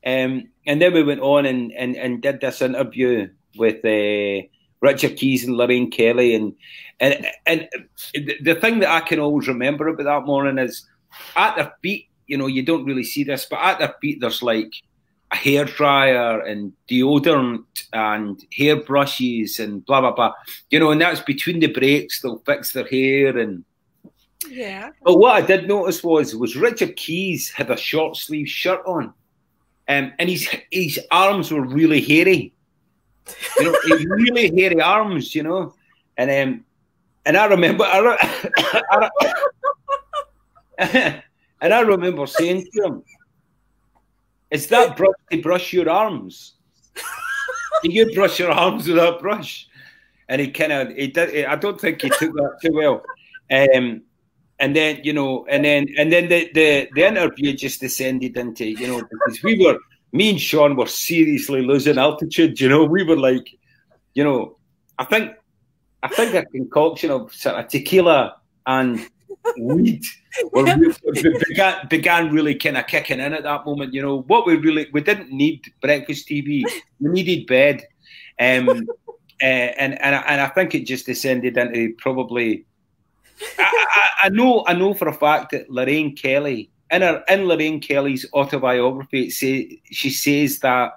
Um, and then we went on and, and, and did this interview with uh, Richard Keys and Lorraine Kelly, and and and the thing that I can always remember about that morning is at their feet. You know, you don't really see this, but at their feet, there's like a hair dryer and deodorant and hair brushes and blah blah blah. You know, and that's between the breaks. They'll fix their hair and yeah. But what I did notice was was Richard Keys had a short sleeve shirt on, um, and his his arms were really hairy you know, (laughs) really hairy arms, you know, and um, and I remember, I, (coughs) I, I, (coughs) (coughs) and I remember saying to him, "Is that brush to brush your arms? Do (laughs) you brush your arms with that brush?" And he kind of, he did. I don't think he took that too well. Um, and then you know, and then and then the the the interview just descended into you know because we were me and Sean were seriously losing altitude. You know, we were like, you know, I think, I think a concoction of sort of tequila and weed yeah. (laughs) began, began really kind of kicking in at that moment. You know, what we really we didn't need breakfast TV, we needed bed, um, uh, (laughs) and and and I think it just descended into probably. I, I, I know, I know for a fact that Lorraine Kelly in her in Lorraine Kelly's autobiography, it say, she says that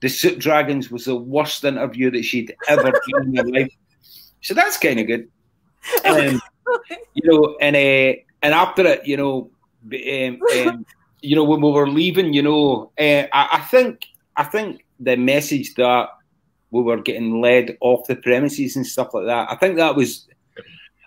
the Soup Dragons was the worst interview that she'd ever done in her life. So that's kind of good. (laughs) Um, you know, and uh, and after it, you know, um, um, (laughs) you know, when we were leaving, you know, uh, I, I think I think the message that we were getting led off the premises and stuff like that. I think that was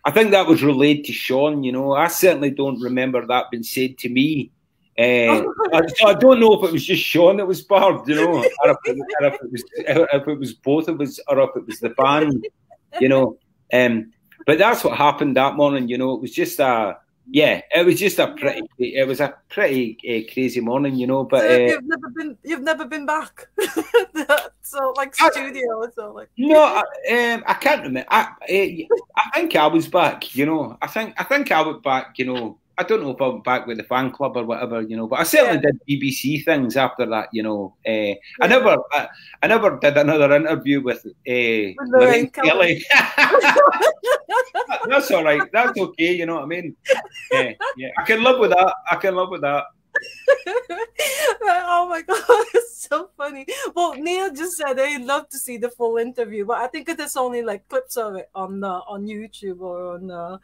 I think that was relayed to Sean. You know, I certainly don't remember that being said to me. Uh, I, I, don't know if it was just Sean that was barred, you know, or if, it, or if, it, was if it was both of us, or if it was the band, you know. Um, but that's what happened that morning. You know, it was just a yeah, it was just a pretty, it was a pretty uh, crazy morning, you know. But so uh, you've never been, you've never been back. (laughs) so like studio, I, so like. No, I, um, I can't remember. I, uh, I think I was back. You know, I think I think I went back. You know, I don't know if I'm back with the fan club or whatever, you know, but I certainly yeah. did BBC things after that, you know. Uh, yeah. I never, I, I, never did another interview with, uh, with Lorraine Kelly. (laughs) That's all right. That's okay. You know what I mean? Yeah, yeah. I can live with that. I can live with that. (laughs) oh my god, funny. Well, Neil just said he'd love to see the full interview, but I think there's only like clips of it on uh, on YouTube or on uh,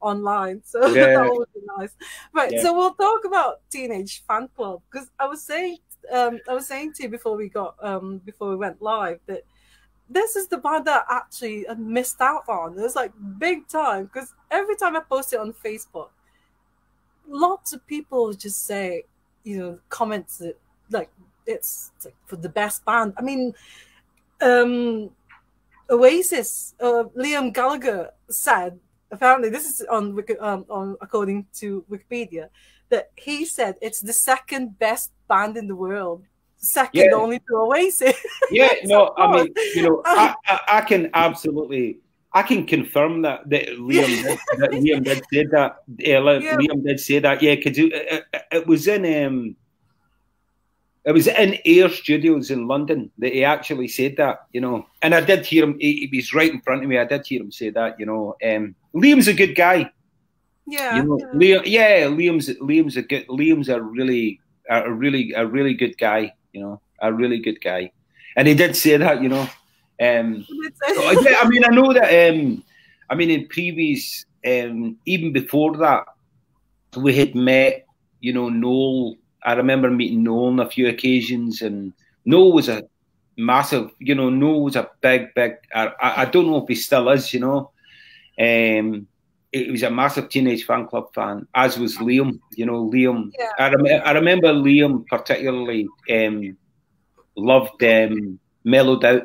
online, so (laughs) yeah. that would be nice. Right, yeah. so we'll talk about Teenage Fanclub because I was saying, um, I was saying to you before we got um before we went live that this is the band that I actually missed out on. It was like big time because every time I post it on Facebook, lots of people just say, you know, comments that like it's, it's like for the best band. I mean, um, Oasis, uh, Liam Gallagher said apparently this is on um, on according to Wikipedia that he said it's the second best band in the world second yeah. only to Oasis. (laughs) Yeah, no, I mean, (laughs) you know, I, I, I, can absolutely, I can confirm that that Liam (laughs) did, that Liam did say that. Yeah, Liam did say that. Yeah, because it, it, it, was in um, it was in Air Studios in London that he actually said that. You know, and I did hear him. He, he was right in front of me. I did hear him say that. You know, um, Liam's a good guy. Yeah, you know, yeah. Liam, yeah, Liam's Liam's a good. Liam's a really a really a really good guy you know, a really good guy. And he did say that, you know. Um, (laughs) yeah, I mean, I know that. Um, I mean, in previous, um, even before that, we had met. You know, Noel. I remember meeting Noel on a few occasions, and Noel was a massive. You know, Noel was a big, big. I, I don't know if he still is. You know, um, he was a massive Teenage Fanclub fan, as was Liam. You know, Liam. Yeah. I, rem- I remember Liam particularly um, loved um, Mellowed Out.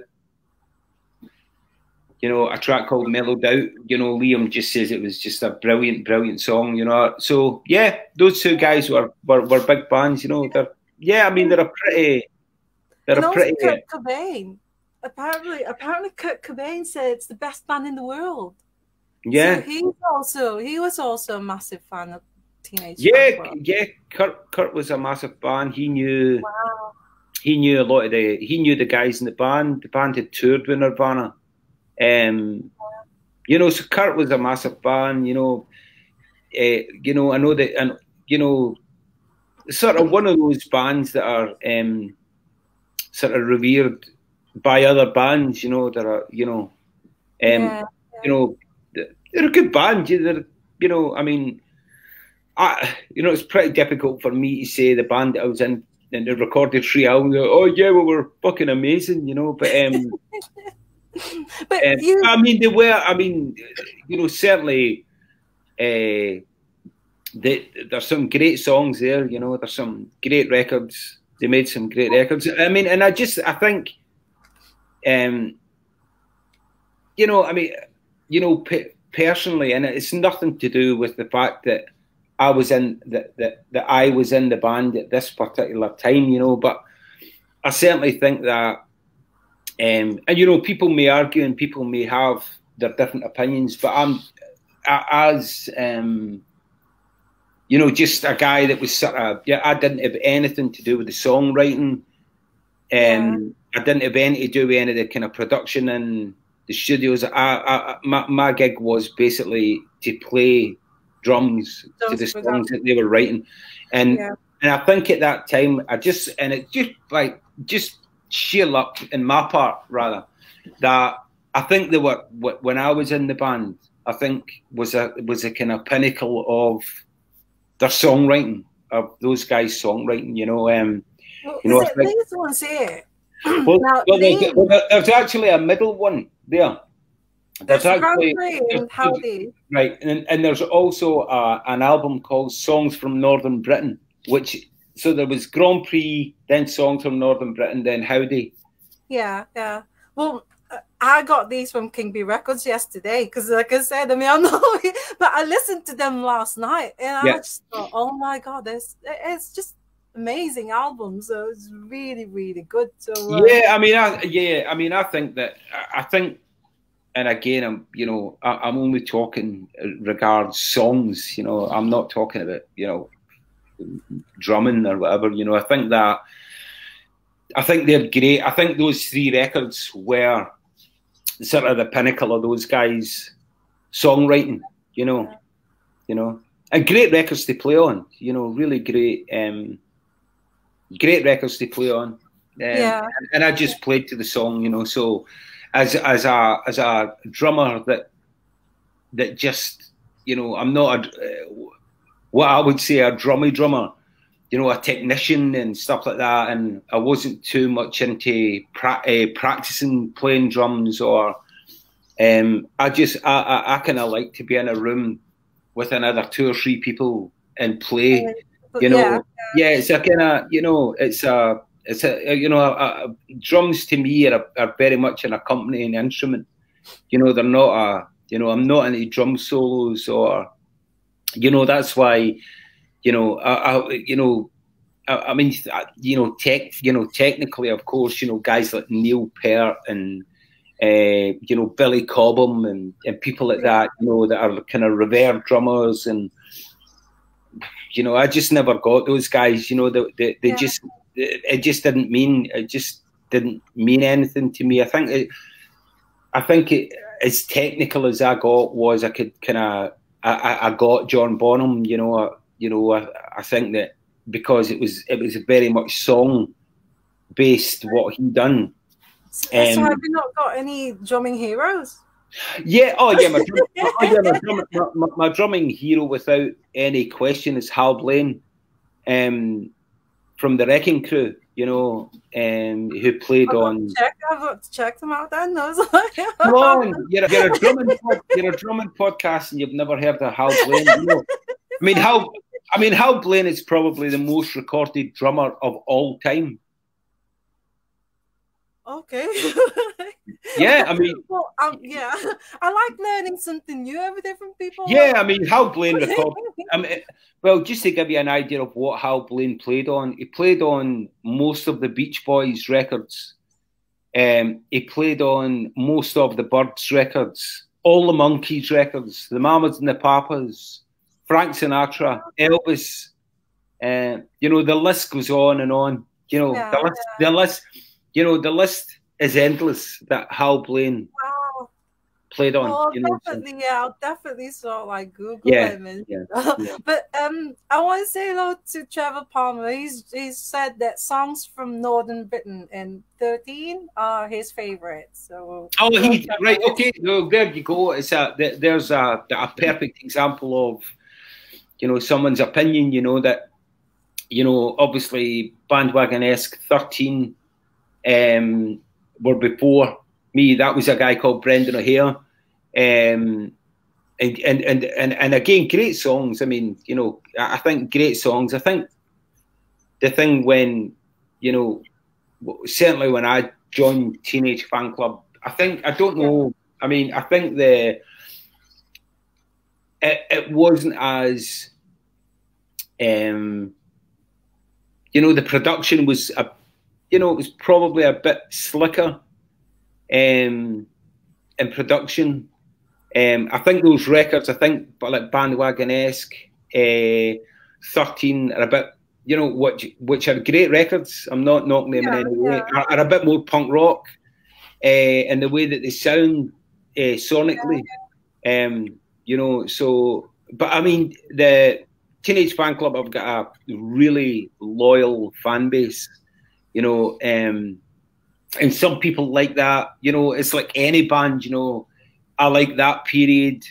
You know, a track called Mellowed Out. You know, Liam just says it was just a brilliant, brilliant song. You know, so yeah, those two guys were were, were big bands. You know, they're yeah. I mean, they're a pretty. They're and a pretty. Kurt Cobain. Apparently, apparently, Kurt Cobain said it's the best band in the world. Yeah, so he's also he was also a massive fan of Teenage. Yeah, yeah. Kurt Kurt was a massive fan. He knew. Wow. He knew a lot of the. He knew the guys in the band. The band had toured with Nirvana. Um, you know, so Kurt was a massive fan. You know, uh, you know, I know that, and you know, sort of one of those bands that are um, sort of revered by other bands. You know, that are you know, um, yeah. you know they're a good band. They're, you know, I mean, I, you know, it's pretty difficult for me to say the band that I was in and they recorded three albums. Oh yeah, well, we're fucking amazing, you know. But um, (laughs) but you... I mean, they were. I mean, you know, certainly. Uh, they, there's some great songs there, you know. There's some great records. They made some great records. I mean, and I just, I think, um, you know, I mean, you know, personally, and it's nothing to do with the fact that I was in that that that I was in the band at this particular time, you know. But I certainly think that, um, and you know, people may argue and people may have their different opinions, but I'm as um, you know, just a guy that was sort of yeah. I didn't have anything to do with the songwriting. Um, yeah. I didn't have anything to do with any of the kind of production and the studios. I, I, my, my gig was basically to play drums to the songs that they were writing, and yeah. and I think at that time I just and it just like just sheer luck in my part rather that I think they were when I was in the band. I think was a was a kind of pinnacle of their songwriting of those guys' songwriting. You know, um, well, you know, these ones here. Well, now, well, there's, well, there's actually a middle one there. There's actually there's, right, and, and there's also uh, an album called Songs from Northern Britain, which so there was Grand Prix, then Songs from Northern Britain, then Howdy. Yeah, yeah. Well, uh, I got these from King Bee Records yesterday because, like I said, I mean, I'm not, (laughs) but I listened to them last night and I just thought, oh my god, it's it's just amazing album. So it's really, really good. So uh, yeah, I mean, I, yeah, I mean, I think that I think and again, I'm you know I, am only talking regards songs. You know, I'm not talking about you know drumming or whatever. You know, I think that I think they're great. I think those three records were sort of the pinnacle of those guys' songwriting. You know, you know, and great records to play on. You know, really great, um, great records to play on. Um, yeah. And I just played to the song. You know, so as as a as a drummer that that just you know I'm not a, uh, what I would say a drummy drummer, you know, a technician and stuff like that, and I wasn't too much into pra- uh, practicing playing drums or. Um, I just I, I, I kind of like to be in a room with another two or three people and play. You know, yeah, yeah it's a kind of you know it's a it's a you know a, a, drums to me are, are very much an accompanying instrument. You know, they're not a you know I'm not any drum solos or you know that's why you know I, I you know I, I, mean you know tech you know technically of course you know guys like Neil Peart and uh, you know Billy Cobham and, and people like that you know that are kind of revered drummers and you know I just never got those guys you know they, they, they yeah. just it just didn't mean it just didn't mean anything to me. I think it, I think it, as technical as I got was I could kind of I, I got John Bonham. You know, I, you know I, I think that because it was it was very much song based what he done. So, um, so have you not got any drumming heroes? Yeah, oh yeah, (laughs) my, oh, yeah, my, drum, my, my, my, drumming hero without any question is Hal Blaine. Um, from the Wrecking Crew, you know, um, who played on. Check, check them out then. Those (laughs) Come on, you're, you're, a drumming, (laughs) you're a drumming podcast, and you've never heard of Hal Blaine. You know? I mean, Hal. I mean, Hal Blaine is probably the most recorded drummer of all time. Okay. yeah, I mean, well, um, yeah, (laughs) I like learning something new every day from people. Yeah, I mean, Hal Blaine recorded. I mean, well, just to give you an idea of what Hal Blaine played on, he played on most of the Beach Boys records. Um, he played on most of the Byrds records, all the Monkees records, the Mamas and the Papas, Frank Sinatra, Elvis. Uh, you know, the list goes on and on. You know, yeah, the list, yeah. the list you know, the list is endless that Hal Blaine wow. played on. Oh, you know, definitely, so. yeah, I'll definitely sort of like Google yeah, him. And, yeah, (laughs) yeah. but um, I want to say hello to Trevor Palmer. He's he's said that songs from Northern Britain and 13 are his favorites. So oh, he right, okay, there you go. It's a there's a a perfect example of you know someone's opinion. You know that you know obviously Bandwagonesque 13 um, were before me. That was a guy called Brendan O'Hare. Um, and, and, and, and, and again, great songs. I mean, you know, I think great songs. I think the thing when, you know, certainly when I joined Teenage Fanclub, I think, I don't know, I mean, I think the, it, it wasn't as, um, you know, the production was a you know, it was probably a bit slicker um, in production. Um, I think those records, I think, but like Bandwagonesque, uh, thirteen are a bit, you know, which which are great records. I'm not knocking them yeah, in any way. Yeah. Are, are, a bit more punk rock uh, in the way that they sound uh, sonically. Yeah. Um, you know, so but I mean the Teenage Fanclub have got a really loyal fan base you know, um, and some people like that. You know, it's like any band. You know, I like that period.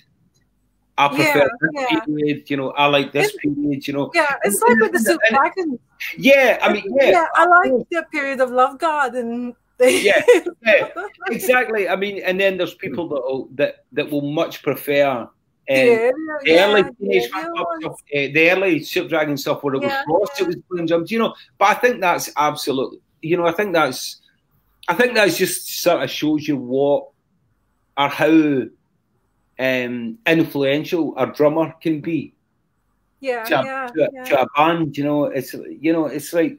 I prefer yeah, yeah. period. You know, I like this it's, period. You know, yeah, it's like with the Soup Dragon. Yeah, I mean, yeah, yeah, I like the period of Lovegod and. (laughs) yeah, yeah, (laughs) exactly. I mean, and then there's people that that that will much prefer yeah, the early teenage yeah, stuff, uh, the early Soup Dragon stuff where it was yeah, Frost, it was playing drums, you know. But I think that's absolutely, you know, I think that's, I think that's just sort of shows you what or how um, influential a drummer can be. Yeah, to, yeah, to, yeah. to a band, you know, it's you know, it's like,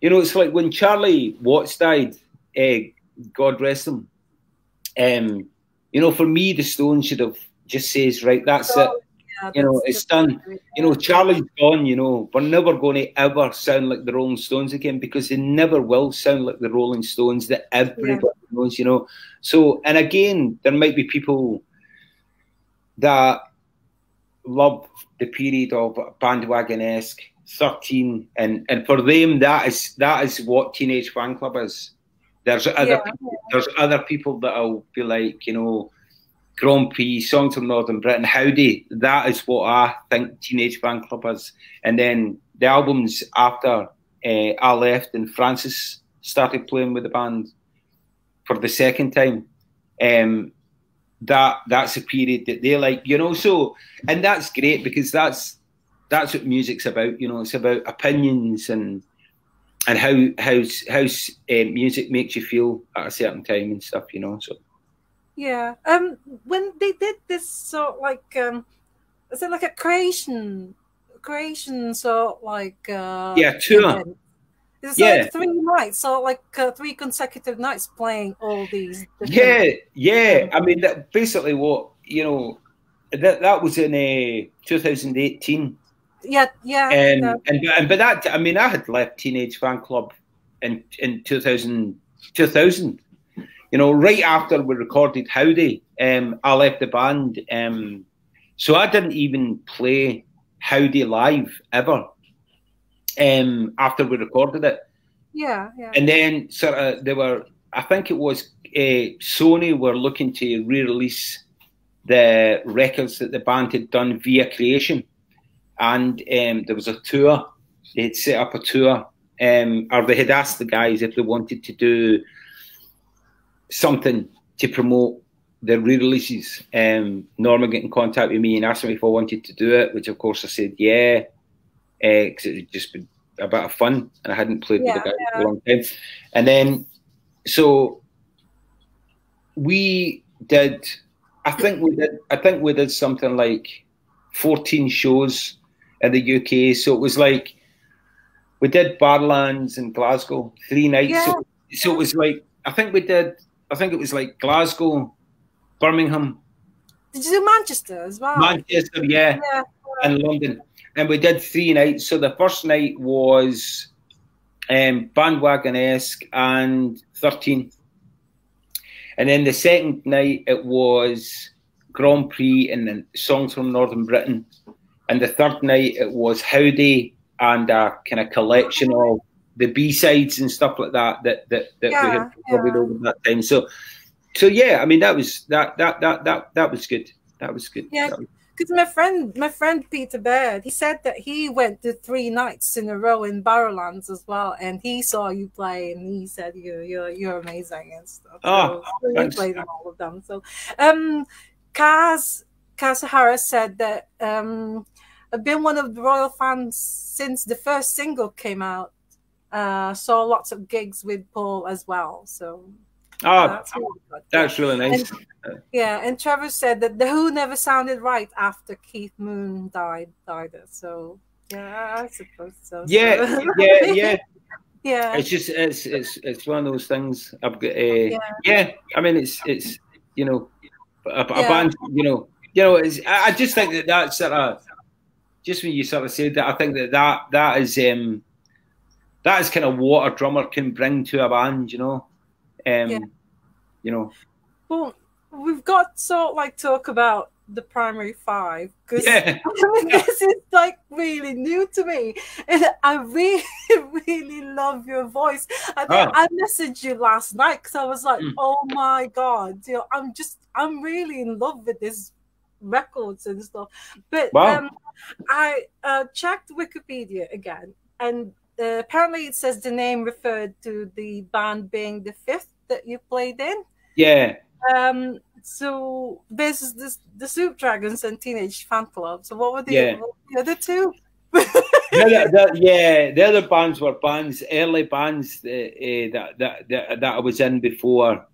you know, it's like when Charlie Watts died. Uh, God rest him. Um, you know, for me, the Stones should have just says, right, that's it. Yeah, you know, it's done. You know, Charlie's gone. You know, we're never going to ever sound like the Rolling Stones again because they never will sound like the Rolling Stones that everybody yeah. knows. You know, so and again, there might be people that love the period of Bandwagonesque 13 and and for them that is that is what Teenage Fanclub is there's other yeah. people, there's other people that'll be like you know Grand Prix, Songs from Northern Britain, Howdy. That is what I think Teenage Fanclub is. And then the albums after uh, I left and Francis started playing with the band for the second time. Um, that that's a period that they like, you know. So, and that's great because that's that's what music's about. You know, it's about opinions and and how how how uh, music makes you feel at a certain time and stuff. You know, so. Yeah. Um. When they did this sort like um, is it like a creation, creation sort like uh. Yeah, tour. Event? It's yeah. like three nights, so like uh, three consecutive nights playing all these. Yeah, yeah. I mean, that basically what you know. That that was in uh, 2018. Yeah, yeah. And, no. and and but that I mean, I had left Teenage Fanclub in in 2000, 2000 you know, right after we recorded Howdy, um, I left the band. Um, so I didn't even play Howdy live ever um, after we recorded it. Yeah, yeah. And then sort of they were, I think it was uh, Sony were looking to re-release the records that the band had done via Creation, and um, there was a tour. They had set up a tour, um, or they had asked the guys if they wanted to do something to promote the re-releases. Um, Norman got in contact with me and asked me if I wanted to do it, which of course I said yeah, because uh, it had just been a bit of fun and I hadn't played yeah, with the guy yeah. for a long time. And then, so we did. I think we did. I think we did something like fourteen shows in the UK. So it was like we did Barrowlands in Glasgow three nights. Yeah. So, so it was like I think we did I think it was like Glasgow, Birmingham. Did you do Manchester as well? Manchester, yeah, yeah. and London. And we did three nights. So the first night was um, Bandwagonesque and 13. And then the second night it was Grand Prix and then songs from Northern Britain. And the third night it was Howdy and a kind of collection of the B sides and stuff like that that that, that yeah, we had recorded yeah. over that time. So so yeah, I mean that was that that that that that was good. That was good. Yeah. Because my friend, my friend Peter Baird, he said that he went to three nights in a row in Barrowlands as well, and he saw you play, and he said you you're you're amazing and stuff. Oh, so, you played in all of them. So, um, Kaz Kaz Harris said that um, I've been one of the royal fans since the first single came out uh, saw lots of gigs with Paul as well. So oh, that's, really, that's really nice. And, yeah, and Trevor said that the Who never sounded right after Keith Moon died. Died. So yeah, I suppose so. Yeah, so. yeah, yeah. (laughs) Yeah, it's just it's it's it's one of those things. I've got uh, yeah. yeah. I mean, it's it's you know a, a yeah. band. You know, you know. It's, I just think that that's sort of just when you sort of said that. I think that that that is um that is kind of what a drummer can bring to a band, you know. Um, yeah. You know. Well, we've got to like talk about the primary five because yeah. I (laughs) mean, this is like really new to me, and I really, (laughs) really love your voice. I, oh. I messaged you last night because I was like, mm. "Oh my god, you know, I'm just, I'm really in love with this records and stuff." But wow. um, I uh, checked Wikipedia again, and uh, apparently it says the name referred to the band being the fifth that you played in. Yeah. Um. So this is this the Soup Dragons and Teenage Fanclub. So what were the, yeah. the other two? the, (laughs) the, yeah, the other bands were bands, early bands that, uh, that, that, that, that I was in before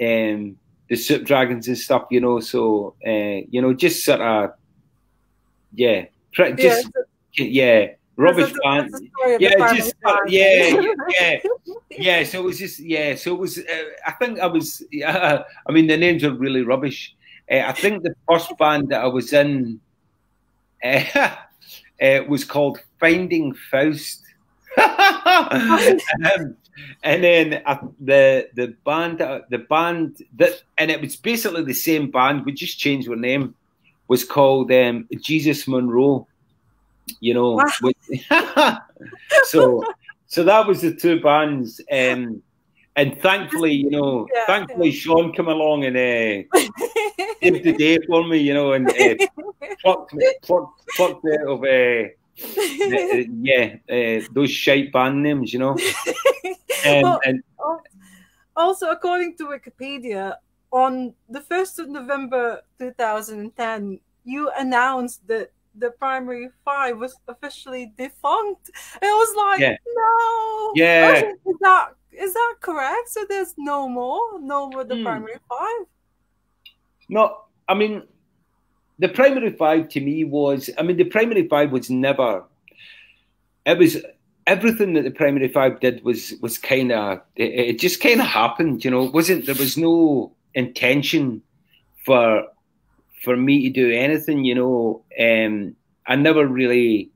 um, the Soup Dragons and stuff, you know. So, uh, you know, just sort of, yeah, just, yeah. yeah rubbish band. Yeah, just uh, yeah, yeah, yeah. So it was just yeah. So it was. Uh, I think I was. Yeah, (laughs) I mean, the names are really rubbish. Uh, I think the first band that I was in uh, (laughs) was called Finding Faust. um, (laughs) and then uh, the the band uh, the band that and it was basically the same band we just changed our name was called um, Jesus Monroe you know wow. (laughs) so so that was the two bands um, and thankfully you know (laughs) yeah, thankfully yeah. Sean came along and uh, saved the day for me you know and uh, plucked, (laughs) plucked, plucked out of uh, yeah, uh, those shite band names, you know. Well, and also, according to Wikipedia, on the first of November 2010, you announced that the primary five was officially defunct. It was like, yeah. no, yeah, is that is that correct? So there's no more, no more the mm. primary five. No, I mean the primary five to me was, I mean, the primary five was never, it was everything that the primary five did was was kind of it, it, just kind of happened you know it wasn't there was no intention for for me to do anything you know um i never really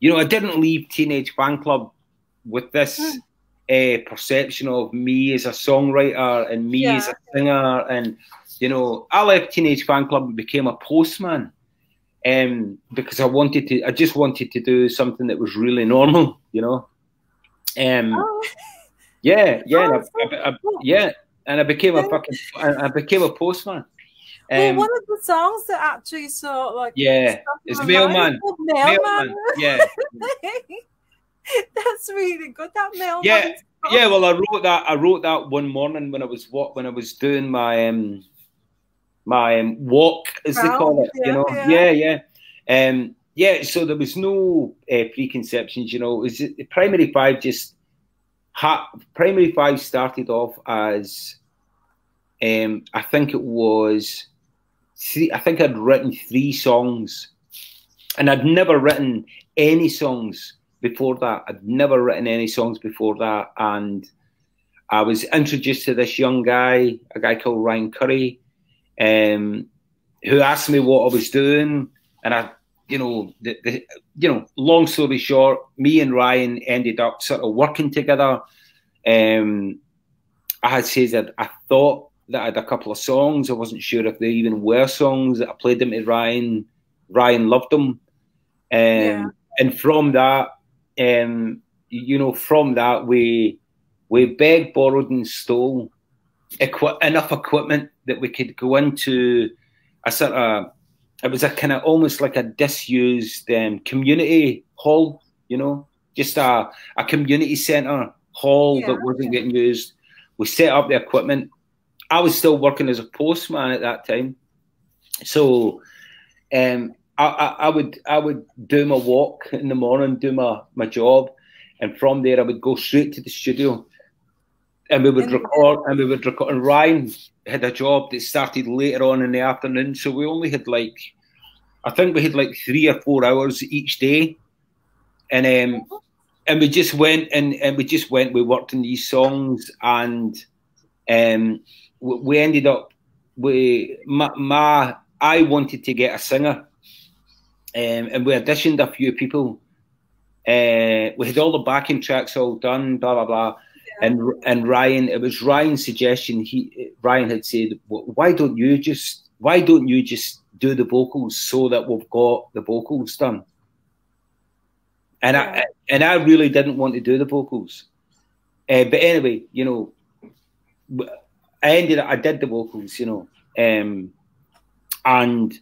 you know i didn't leave Teenage Fanclub with this uh, perception of me as a songwriter and me yeah. as a singer and you know, I left Teenage Fanclub and became a postman um, because I wanted to. I just wanted to do something that was really normal, you know. Um, oh. Yeah, yeah, oh, I, I, I, yeah, and I became a fucking. I became a postman. Um, well, one of the songs that actually sort like yeah, it's mailman. mailman. mailman. Yeah, (laughs) that's really good. That mailman. Yeah, yeah. Well, I wrote that. I wrote that one morning when I was what when I was doing my um my um, walk, as they call it. Yeah, you know, yeah, yeah. yeah. Um, yeah, so there was no uh, preconceptions. You know, it was the primary five just ha- primary five started off as um, I think it was three, I think I'd written three songs, and I'd never written any songs before that. I'd never written any songs before that, and I was introduced to this young guy, a guy called Ryan Curry, um, who asked me what I was doing, and I, you know, the, the, you know, long story short, me and Ryan ended up sort of working together. Um, I had said that I thought that I had a couple of songs. I wasn't sure if they even were songs. I played them to Ryan. Ryan loved them, um, yeah. and from that, um, you know, from that we we begged, borrowed, and stole equi- enough equipment that we could go into a sort of it was a kind of almost like a disused um, community hall, you know, just a, a community centre hall yeah. that wasn't getting used. We set up the equipment. I was still working as a postman at that time, so um, I, I, I, would I would do my walk in the morning, do my, my job, and from there I would go straight to the studio. And we would record and we would record and Ryan had a job that started later on in the afternoon so we only had like I think we had like three or four hours each day. And um and we just went and, and we just went we worked on these songs and um we ended up we my, my I wanted to get a singer um, and we auditioned a few people. Uh, we had all the backing tracks all done blah blah blah. And and Ryan, it was Ryan's suggestion. He Ryan had said, "Why don't you just why don't you just do the vocals so that we've got the vocals done?" And I and I really didn't want to do the vocals, uh, but anyway, you know, I ended up I did the vocals, you know, um, and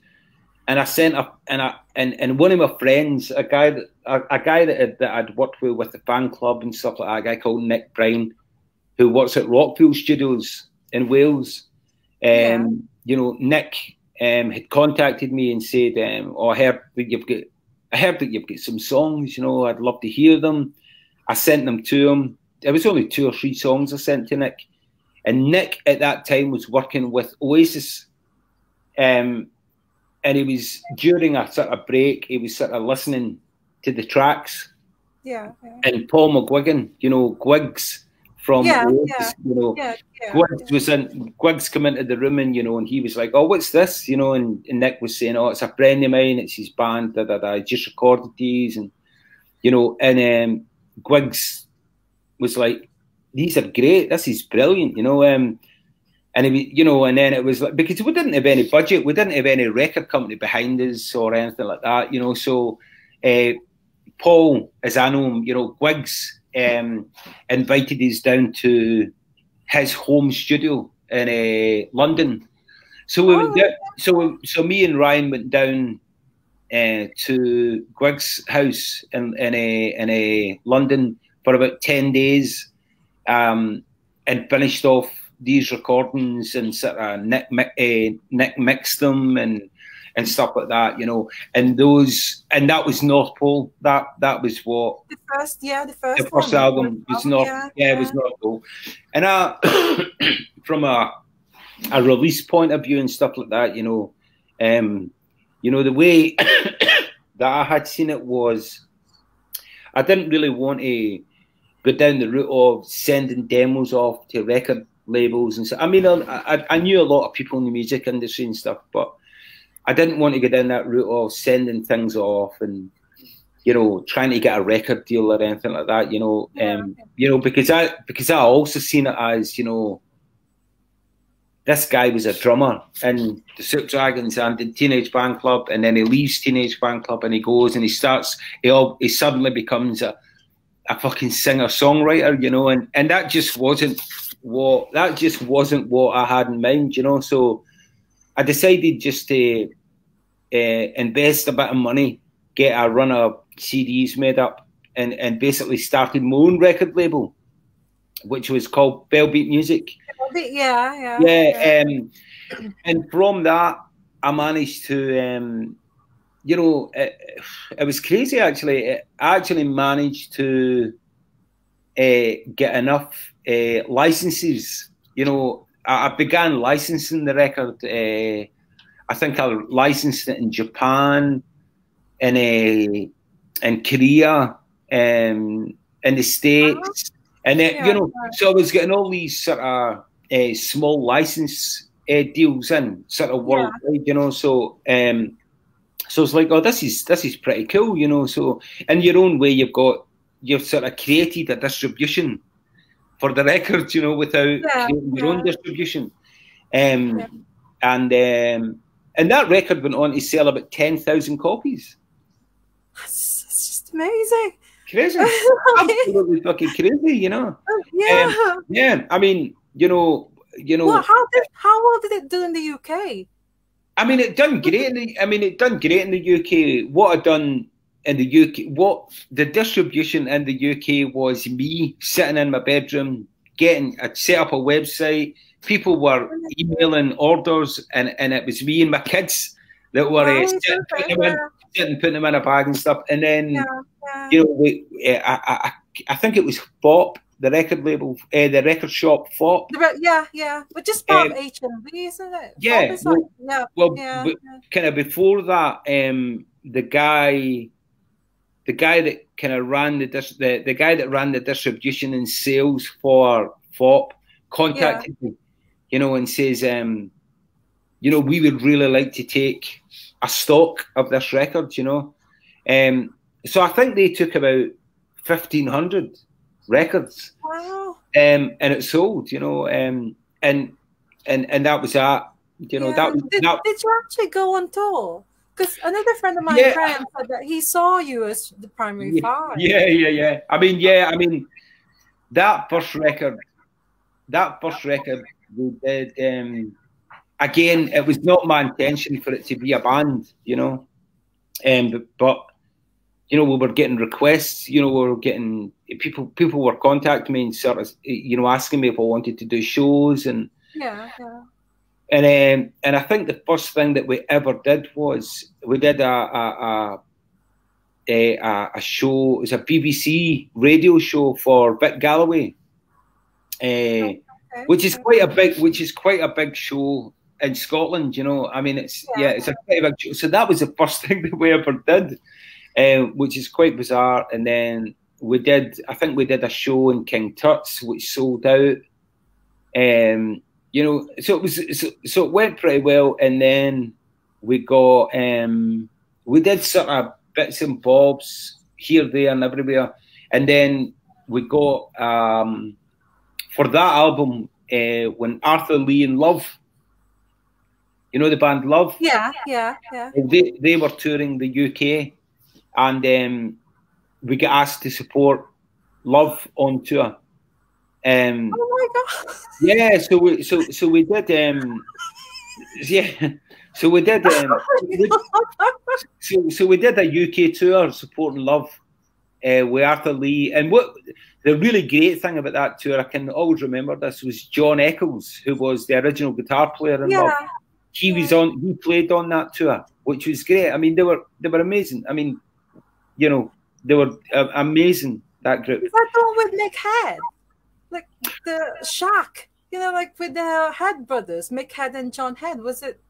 and I sent up and I and, and one of my friends, a guy that a, a guy that, that I'd worked with with the fan club and stuff like that, a guy called Nick Brine, who works at Rockfield Studios in Wales. Um, yeah. You know, Nick um, had contacted me and said, um, "Oh, I heard that you've got, I heard that you've got some songs. You know, I'd love to hear them." I sent them to him. It was only two or three songs I sent to Nick, and Nick at that time was working with Oasis. Um, and he was during a sort of break, he was sort of listening to the tracks. Yeah, yeah. And Paul McGuigan, you know, Gwigs from Yeah, Oasis, yeah. you know, Yeah, yeah. Gwigs was in Gwigs come into the room and you know, and he was like, "Oh, what's this?" You know, and, and Nick was saying, "Oh, it's a friend of mine. It's his band. Da da da. I just recorded these." And you know, and um, Gwigs was like, "These are great. This is brilliant." You know, um, and was- you know, and then it was like because we didn't have any budget, we didn't have any record company behind us or anything like that. You know, so uh, Paul, as I know him, you know, Gwigs um, invited us down to his home studio in uh, London. So we Oh, down, so so me and Ryan went down uh, to Gwig's house in in a in a London for about ten days, um, and finished off these recordings and sort of Nick uh, Nick mixed them and and stuff like that, you know. And those and that was North Pole. That that was what The first, yeah, the first. the first one. album was Oh, not yeah, yeah, it was North Pole. And uh, (coughs) from a a release point of view and stuff like that, you know, um, you know the way (coughs) that I had seen it was, I didn't really want to down the route of sending demos off to record labels and so. I mean, I, I, I knew a lot of people in the music industry and stuff, but I didn't want to go down that route of sending things off and you know trying to get a record deal or anything like that. You know, um, you know because I because I also seen it as you know this guy was a drummer in the Soup Dragons and in Teenage Fanclub, and then he leaves Teenage Fanclub and he goes and he starts. He all he suddenly becomes a a fucking singer songwriter, you know, and and that just wasn't what that just wasn't what I had in mind, you know. So I decided just to uh, invest a bit of money, get a run of CDs made up, and and basically started my own record label, which was called Bellbeat Music. Yeah, yeah. Yeah, um, and from that, I managed to, um, you know, it, it was crazy actually. It, I actually managed to uh, get enough uh, licenses. You know, I, I began licensing the record. Uh, I think I licensed it in Japan, in a, in Korea, um, in the States, and then you know, so I was getting all these sort of uh, small license uh, deals in sort of worldwide, you know. So, um, so it's like, oh, this is this is pretty cool, you know. So, in your own way, you've got you've sort of created a distribution for the (laughs) records, you know, without Yeah, creating your yeah. own distribution. Um, Yeah. and um, and that record went on to sell about ten thousand copies. It's, it's just amazing. Crazy, (laughs) absolutely fucking crazy, you know. yeah. Yeah, I mean, you know, you know. well, how did how well did it do in the UK? I mean, it done great. In the, I mean, it done great in the UK. What I done in the UK, what the distribution in the UK was me sitting in my bedroom, getting, I'd set up a website. People were emailing orders, and, and it was me and my kids that were uh, sitting, okay, putting them in, sitting, putting them in a bag and stuff. And then, yeah, yeah. you know, we, uh, I, I, I think it was Fopp, the record label, uh, the record shop Fopp. Yeah, yeah, but just part Um, of HMV, isn't it? yeah, is like- yeah, Well, yeah, but kind of before that, um, the guy, the guy that kind of ran the, dis- the the guy that ran the distribution and sales for Fopp contacted me, you know, and says, um, you know, we would really like to take a stock of this record, you know. Um, so I think they took about fifteen hundred records, Wow. um, and it sold, you know, um, and and and that was that. You know, Yeah. that was did, that. did you actually go on tour? Because another friend of mine, Yeah. Graham, said that he saw you as the primary five. Yeah, yeah, yeah. I mean, yeah, I mean, that first record, that first record, we did. Um, again, it was not my intention for it to be a band, you know. Um, but, but you know, we were getting requests. You know, we were getting people. People were contacting me and sort of, you know, asking me if I wanted to do shows and yeah, yeah. and um, and I think the first thing that we ever did was we did a a, a, a, a show. It was a BBC radio show for Vic Galloway, uh, Okay. which is quite a big, which is quite a big show in Scotland. You know, I mean, it's yeah, Yeah. it's a quite a big show. So that was the first (laughs) thing that we ever did, um, which is quite bizarre. And then we did, I think we did a show in King Tut's, which sold out. Um, you know, so it was, so, so it went pretty well. And then we got, um, we did sort of bits and bobs here, there, and everywhere. And then we got, um, for that album, uh, when Arthur Lee and Love, you know the band Love? Yeah, yeah, yeah. They, they were touring the UK and um, we get asked to support Love on tour. Um, oh my god! Yeah, so we so so we did. Um, yeah, so we did. Um, (laughs) we, so so we did a UK tour supporting Love uh, with Arthur Lee, and what the really great thing about that tour, I can always remember this, was John Echols, who was the original guitar player in yeah. Love. He was on. He played on that tour, which was great. I mean, they were they were amazing. I mean, you know, they were uh, amazing. That group. Is that the one with Mick Head? Like the Shack, you know, like with the Head brothers, Mick Head and John Head. Was it?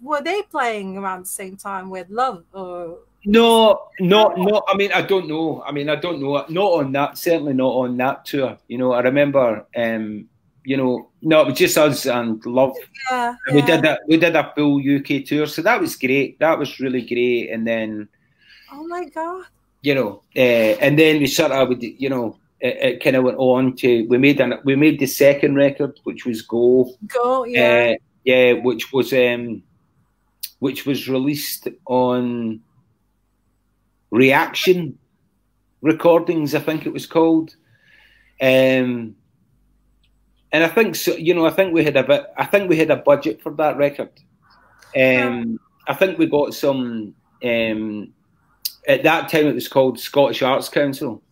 Were they playing around the same time with Love or? No, no, no. I mean, I don't know. I mean, I don't know. Not on that. Certainly not on that tour. You know, I remember. um you know, no, it was just us and love. Yeah, and we did that. We did a full UK tour, so that was great. That was really great. And then, oh my god, you know, uh, and then we sort of, would you know, it, it kind of went on to we made an we made the second record, which was Go. Go, yeah, uh, yeah, which was um, which was released on Reaction Recordings, I think it was called. Um, and I think so, you know, I think we had a bit. I think we had a budget for that record. Um, I think we got some. Um, at that time, it was called Scottish Arts Council,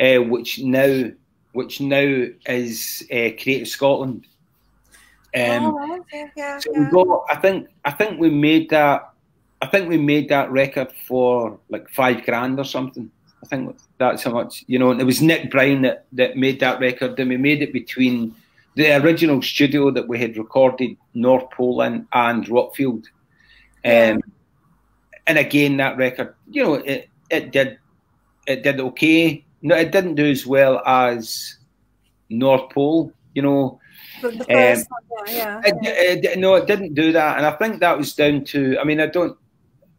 uh, which now, which now is uh, Creative Scotland. Um, oh, okay. yeah, so we got. I think. I think we made that. I think we made that record for like five grand or something. I think that's how much you know. And it was Nick Brine that that made that record, and we made it between the original studio that we had recorded North Pole in and Rockfield. Um, and again, that record, you know, it, it did it did okay. No, it didn't do as well as North Pole, you know. The, the first um, one, yeah. It, it, no, it didn't do that, and I think that was down to. I mean, I don't,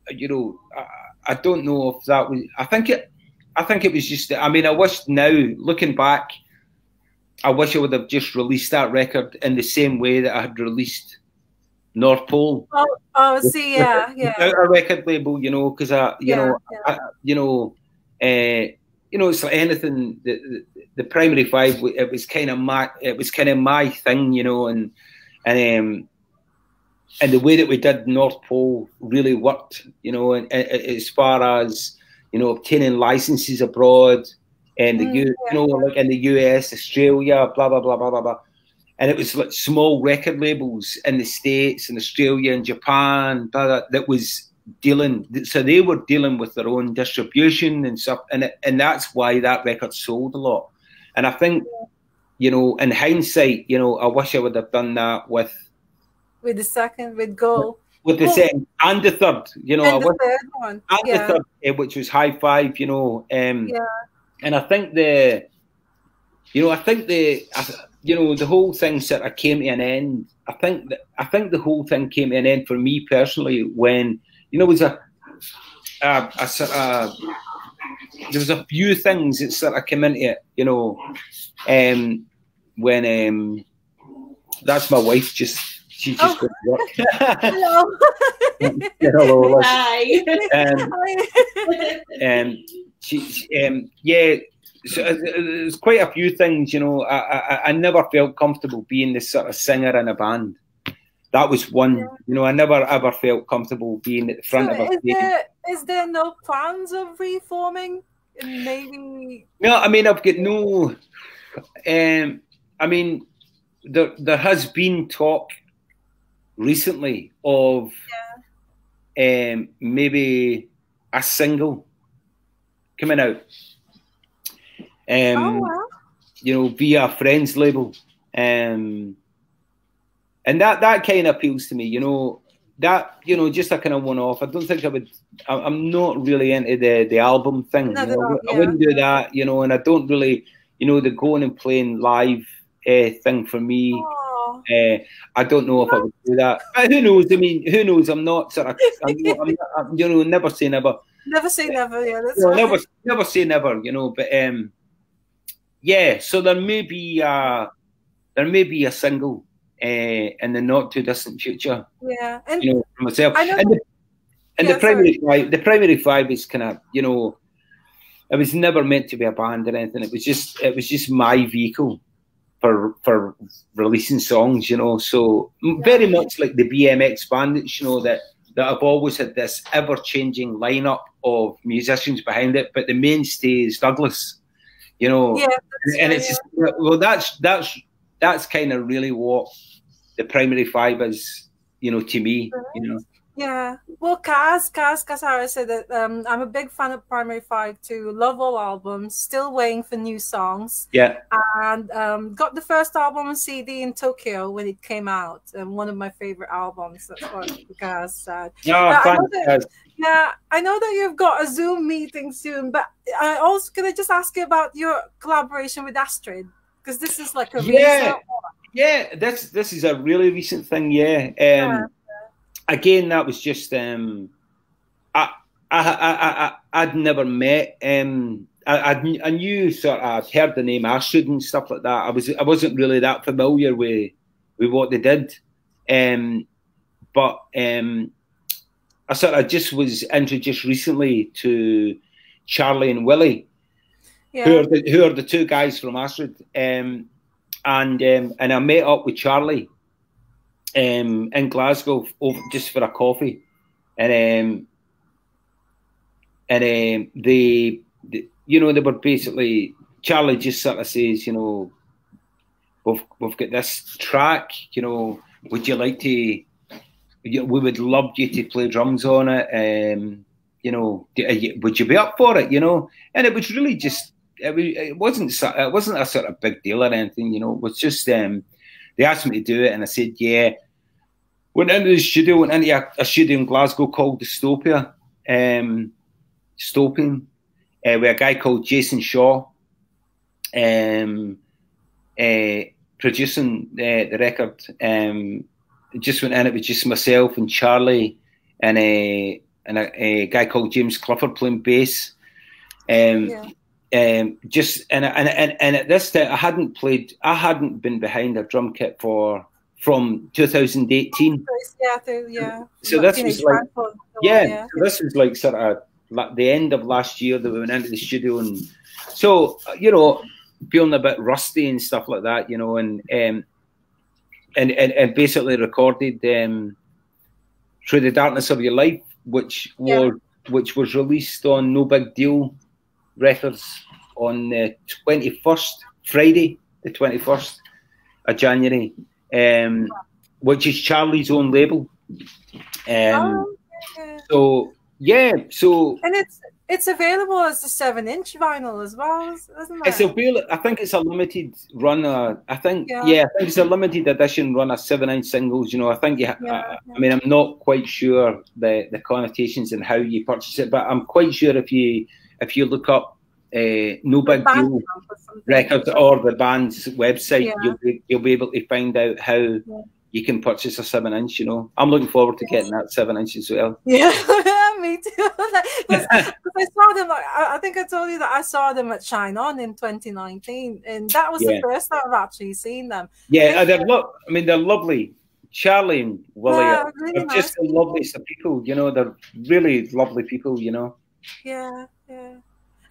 you know, I, I don't know if that was. I think it. I think it was just. I mean, I wish now, looking back, I wish I would have just released that record in the same way that I had released North Pole. Oh, oh see, (laughs) yeah, yeah. A record label, you know, because I, you yeah, know, yeah. I, you know, uh, you know, it's like anything. The, the, the primary five, it was kind of my, it was kind of my thing, you know, and and um, and the way that we did North Pole really worked, you know, and, and as far as you know, obtaining licenses abroad and the mm, U, you know, like in the US, Australia, blah blah blah blah blah blah. And it was like small record labels in the States and Australia and Japan blah, blah, that was dealing. So they were dealing with their own distribution and stuff, and it, and that's why that record sold a lot. And I think, you know, in hindsight, you know, I wish I would have done that with with the second with Go. With the second and the third, you know, and the third one, and yeah. the third, eh, which was High Five, you know, um, yeah and I think the, you know, I think the, you know, the whole thing sort of came to an end. I think that I think the whole thing came to an end for me personally when, you know, it was a, a, a sort of, there was a few things that sort of came into it, you know, um, when um, that's my wife just she just oh. got work. (laughs) (laughs) Hello. Hello. Hi. Um, (laughs) um, she, um, yeah, so uh, there's quite a few things, you know. I, I, I never felt comfortable being this sort of singer in a band. That was one, yeah. you know. I never ever felt comfortable being at the front so of a band. is there, is there no plans of reforming? Maybe. No, I mean I've got no. Um, I mean, there there has been talk recently of yeah. um, maybe a single coming out. Um, oh, wow. You know, via friends label, um, and that that kind of appeals to me. You know, that you know, just a kind of one off. I don't think I would. I'm not really into the the album thing. You know? no, I wouldn't do that, you know, and I don't really, you know, the going and playing live uh, thing for me. Uh, I don't know if I would do that. But who knows? I mean, who knows? I'm not sort of, I'm, I'm, I'm, you know, never say never. (laughs) never say never. Yeah, that's No, right. never, never say never. You know, but um, yeah. So there may be uh there may be a single uh, in the not too distant future. Yeah, and You know, for myself. I know- And the, and Yeah, the primary five, the primary five is kind of, you know, it was never meant to be a band or anything. It was just, it was just my vehicle for for releasing songs. You know, so m- very much like the BMX bandits. You know that that I've always had this ever changing lineup of musicians behind it, but the mainstay is Douglas. You know, yeah, and, and it's just, well, that's that's that's kind of really what the primary five is. You know, to me, you know. Yeah. Well, Kaz, Kaz, Kazara said that um, I'm a big fan of Primary Five too. Love all albums. Still waiting for new songs. Yeah, And um, got the first album on CD in Tokyo when it came out. And one of my favorite albums. That's what Kaz said. no, I thanks, know that- guys. Yeah, I know that you've got a Zoom meeting soon, but I also can I just ask you about your collaboration with Astrid? Because this is like a Yeah. Yeah, this this is a really recent thing. Yeah. Um, Yeah. Again, that was just um, I, I I I I'd never met um. I, I I knew sort of I'd heard the name Astrid and stuff like that. I was I wasn't really that familiar with with what they did, um, but um, I sort of just was introduced recently to Charlie and Willie, who are the who are the two guys from Astrid, um, and um, and I met up with Charlie um, in Glasgow over, just for a coffee, and um, and um, they, they, you know, they were basically Charlie just sort of says, you know, we've we've got this track, you know, would you like to? We would love you to play drums on it. Um, you know, you- would you be up for it? You know, and it was really just it wasn't it wasn't a sort of big deal or anything. You know, it was just um, they asked me to do it, and I said yeah. Went into the studio, went into a, a studio in Glasgow called Dystopia, um, Dystopian, uh, with a guy called Jason Shaw, um, uh, producing uh, the record. Um, just went in, it was just myself and Charlie and a and a, a guy called James Clifford playing bass. Um, Yeah. um, just and, and and and at this time I hadn't played, I hadn't been behind a drum kit for from 2018. Yeah, the- yeah. So this was like- Fan Club, the one, Yeah, so this was like sort of like the end of last year that we went into the studio, and so uh, you know, feeling a bit rusty and stuff like that, you know, and um, and and, and basically recorded um, through the darkness of your life, which Yeah. was which was released on No Big Deal Records on the twenty first Friday, the twenty first of January, um, which is Charlie's own label. Um, Oh, yeah. so yeah, so And it's it's available as a seven inch vinyl as well, isn't it? it's a real. I think it's a limited run. Uh, I think Yeah. yeah. I think it's a limited edition run of seven inch singles. You know, I think you. Yeah, I, I mean, I'm not quite sure the the connotations and how you purchase it, but I'm quite sure if you if you look up uh, No Big Deal camp or something. records or the band's website, Yeah. you'll be you'll be able to find out how. You can purchase a seven inch, you know. I'm looking forward to getting that seven inch as well. Yeah, (laughs) me too. (laughs) I saw them. I think I told you that I saw them at Shine On in 2019, and that was Yeah. the first time I've actually seen them. Yeah, and they're lo- I mean, they're lovely. Charlie and Willie Yeah, are, really are nice just the loveliest of people. You know, they're really lovely people. You know. Yeah, yeah.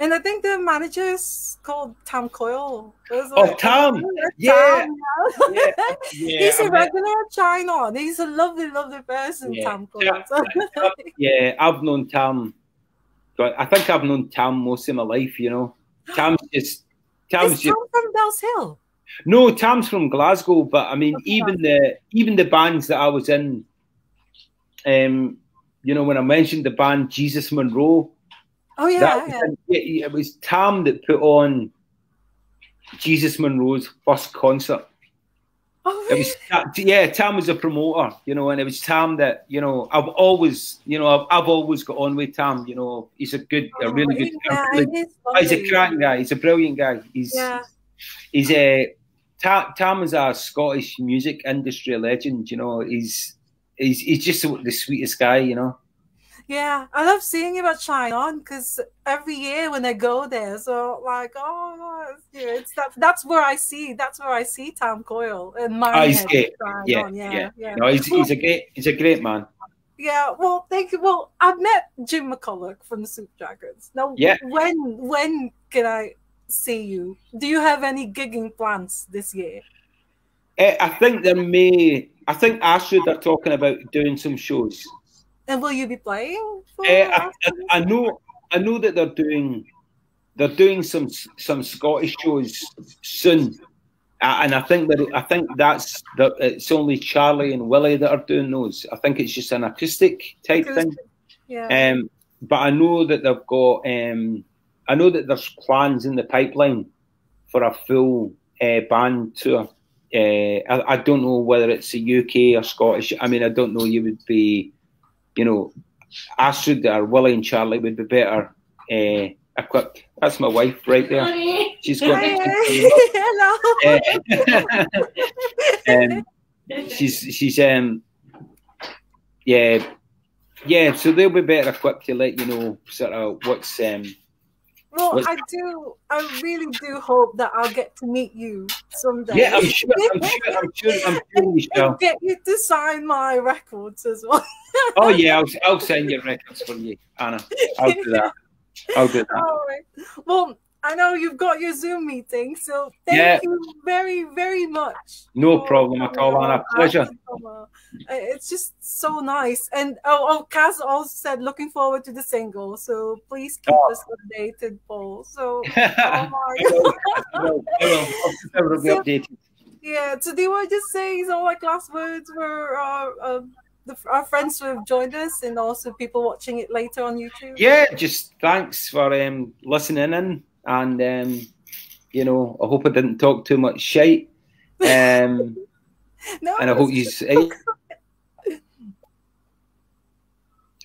And I think the manager is called Tom Coyle. Oh, like- Tom. Yeah, Yeah. Tom, Yeah, yeah, He's a regular Shine On. He's a lovely, lovely person, Yeah. Tom Coyle. (laughs) Yeah, I've known Tom. But I think I've known Tom most of my life. You know, Tam's (gasps) just Tam's Is just Tom from Bellshill? no. Tam's from Glasgow, but I mean, Okay. even the even the bands that I was in. Um, you know, when I mentioned the band Jesus Monroe, Oh yeah, That yeah. it, it was Tam that put on Jesus Monroe's first concert. Oh, It was yeah, Tam was a promoter, you know, and it was Tam that you know I've always, you know, I've, I've always got on with Tam. You know, he's a good, a really good, yeah, really- he's a cracking guy. He's a brilliant guy. He's Yeah. he's uh, a Tam, Tam is a Scottish music industry legend. You know, he's he's he's just the sweetest guy. You know. Yeah, I love seeing him at Shine On because every year when I go there, so like, oh, you know, it's that that's where I see that's where I see Tom Coyle and my Oh, he's. Yeah, yeah, yeah. yeah. No, he's he's a great he's a great man. Yeah, well, thank you. Well, I've met Jim McCulloch from the Soup Jackets. Now, Yeah. when when can I see you? Do you have any gigging plans this year? Eh, I think there may. I think Astrid are talking about doing some shows. And will you be playing? For Eh, I, I, know. I know that they're doing. They're doing some some Scottish shows soon, Uh, and I think that I think that's that it's only Charlie and Willie that are doing those. I think it's just an acoustic type thing. yeah. Um, but I know that they've got. Um, I know that there's plans in the pipeline for a full uh, band tour. Uh, I, I don't know whether it's a UK or Scottish. I mean, I don't know. You would be, you know, Astrid or Willie and Charlie would be better uh, equipped. That's my wife right there. She's got. (laughs) Hello. (laughs) um, she's she's um yeah yeah so they'll be better equipped to let you know sort of what's um Well, I do. I really do hope that I'll get to meet you someday. yeah I'm sure I'm sure I'm sure I'm (laughs) sure we shall. get you to sign my records as well. (laughs) Oh yeah I'll, I'll send you records for you Anna I'll do that I'll do that (laughs) All right. Well, I know you've got your Zoom meeting, so thank Yeah. you very, very much. no problem at all Anna pleasure Uh, It's just so nice. And oh, oh, Kaz also said looking forward to the single. So please keep Oh. us updated, Paul. So (laughs) oh my (laughs) Yeah, so do you want just saying some like last words for our, uh, the, our friends who have joined us and also people watching it later on YouTube? yeah just thanks for um listening in and um you know I hope I didn't talk too much shite um (laughs) No, and I hope you (laughs)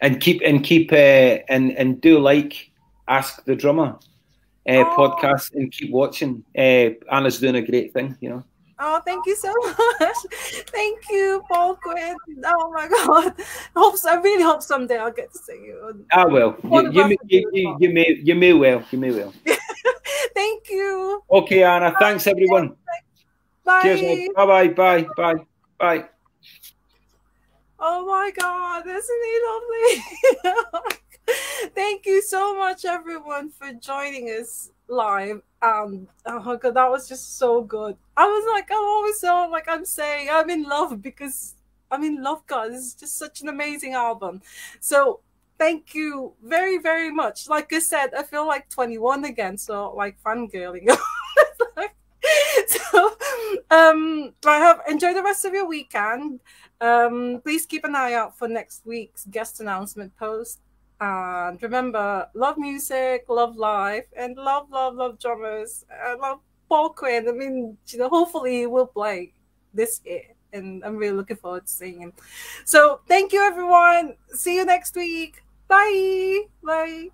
and keep and keep uh, and and do like ask the drummer uh, Oh. podcast and keep watching. Uh, Anna's doing a great thing, you know. Oh, thank you so (laughs) much. Thank you, Paul Quinn. Oh my God. Hope I really hope someday I'll get to see you. I will. you, you, about may, the you, you, you may you may well you may well. Thank you. Okay, Anna. Thanks everyone. Bye. Cheers. Bye bye bye bye bye. Oh my God, isn't he lovely? (laughs) Thank you so much, everyone, for joining us live. Um, oh God, that was just so good. I was like, I'm always so like I'm saying I'm in love because I'm in love, God. This is just such an amazing album. So thank you very, very much. Like I said, I feel like 21 again, so like fangirling. (laughs) so um I have enjoy the rest of your weekend. Um, please keep an eye out for next week's guest announcement post. And remember, love music, love life, and love, love, love drummers. I love Paul Quinn. I mean, you know, hopefully he will play this year. And I'm really looking forward to seeing him. So thank you everyone. See you next week. Bye. Bye.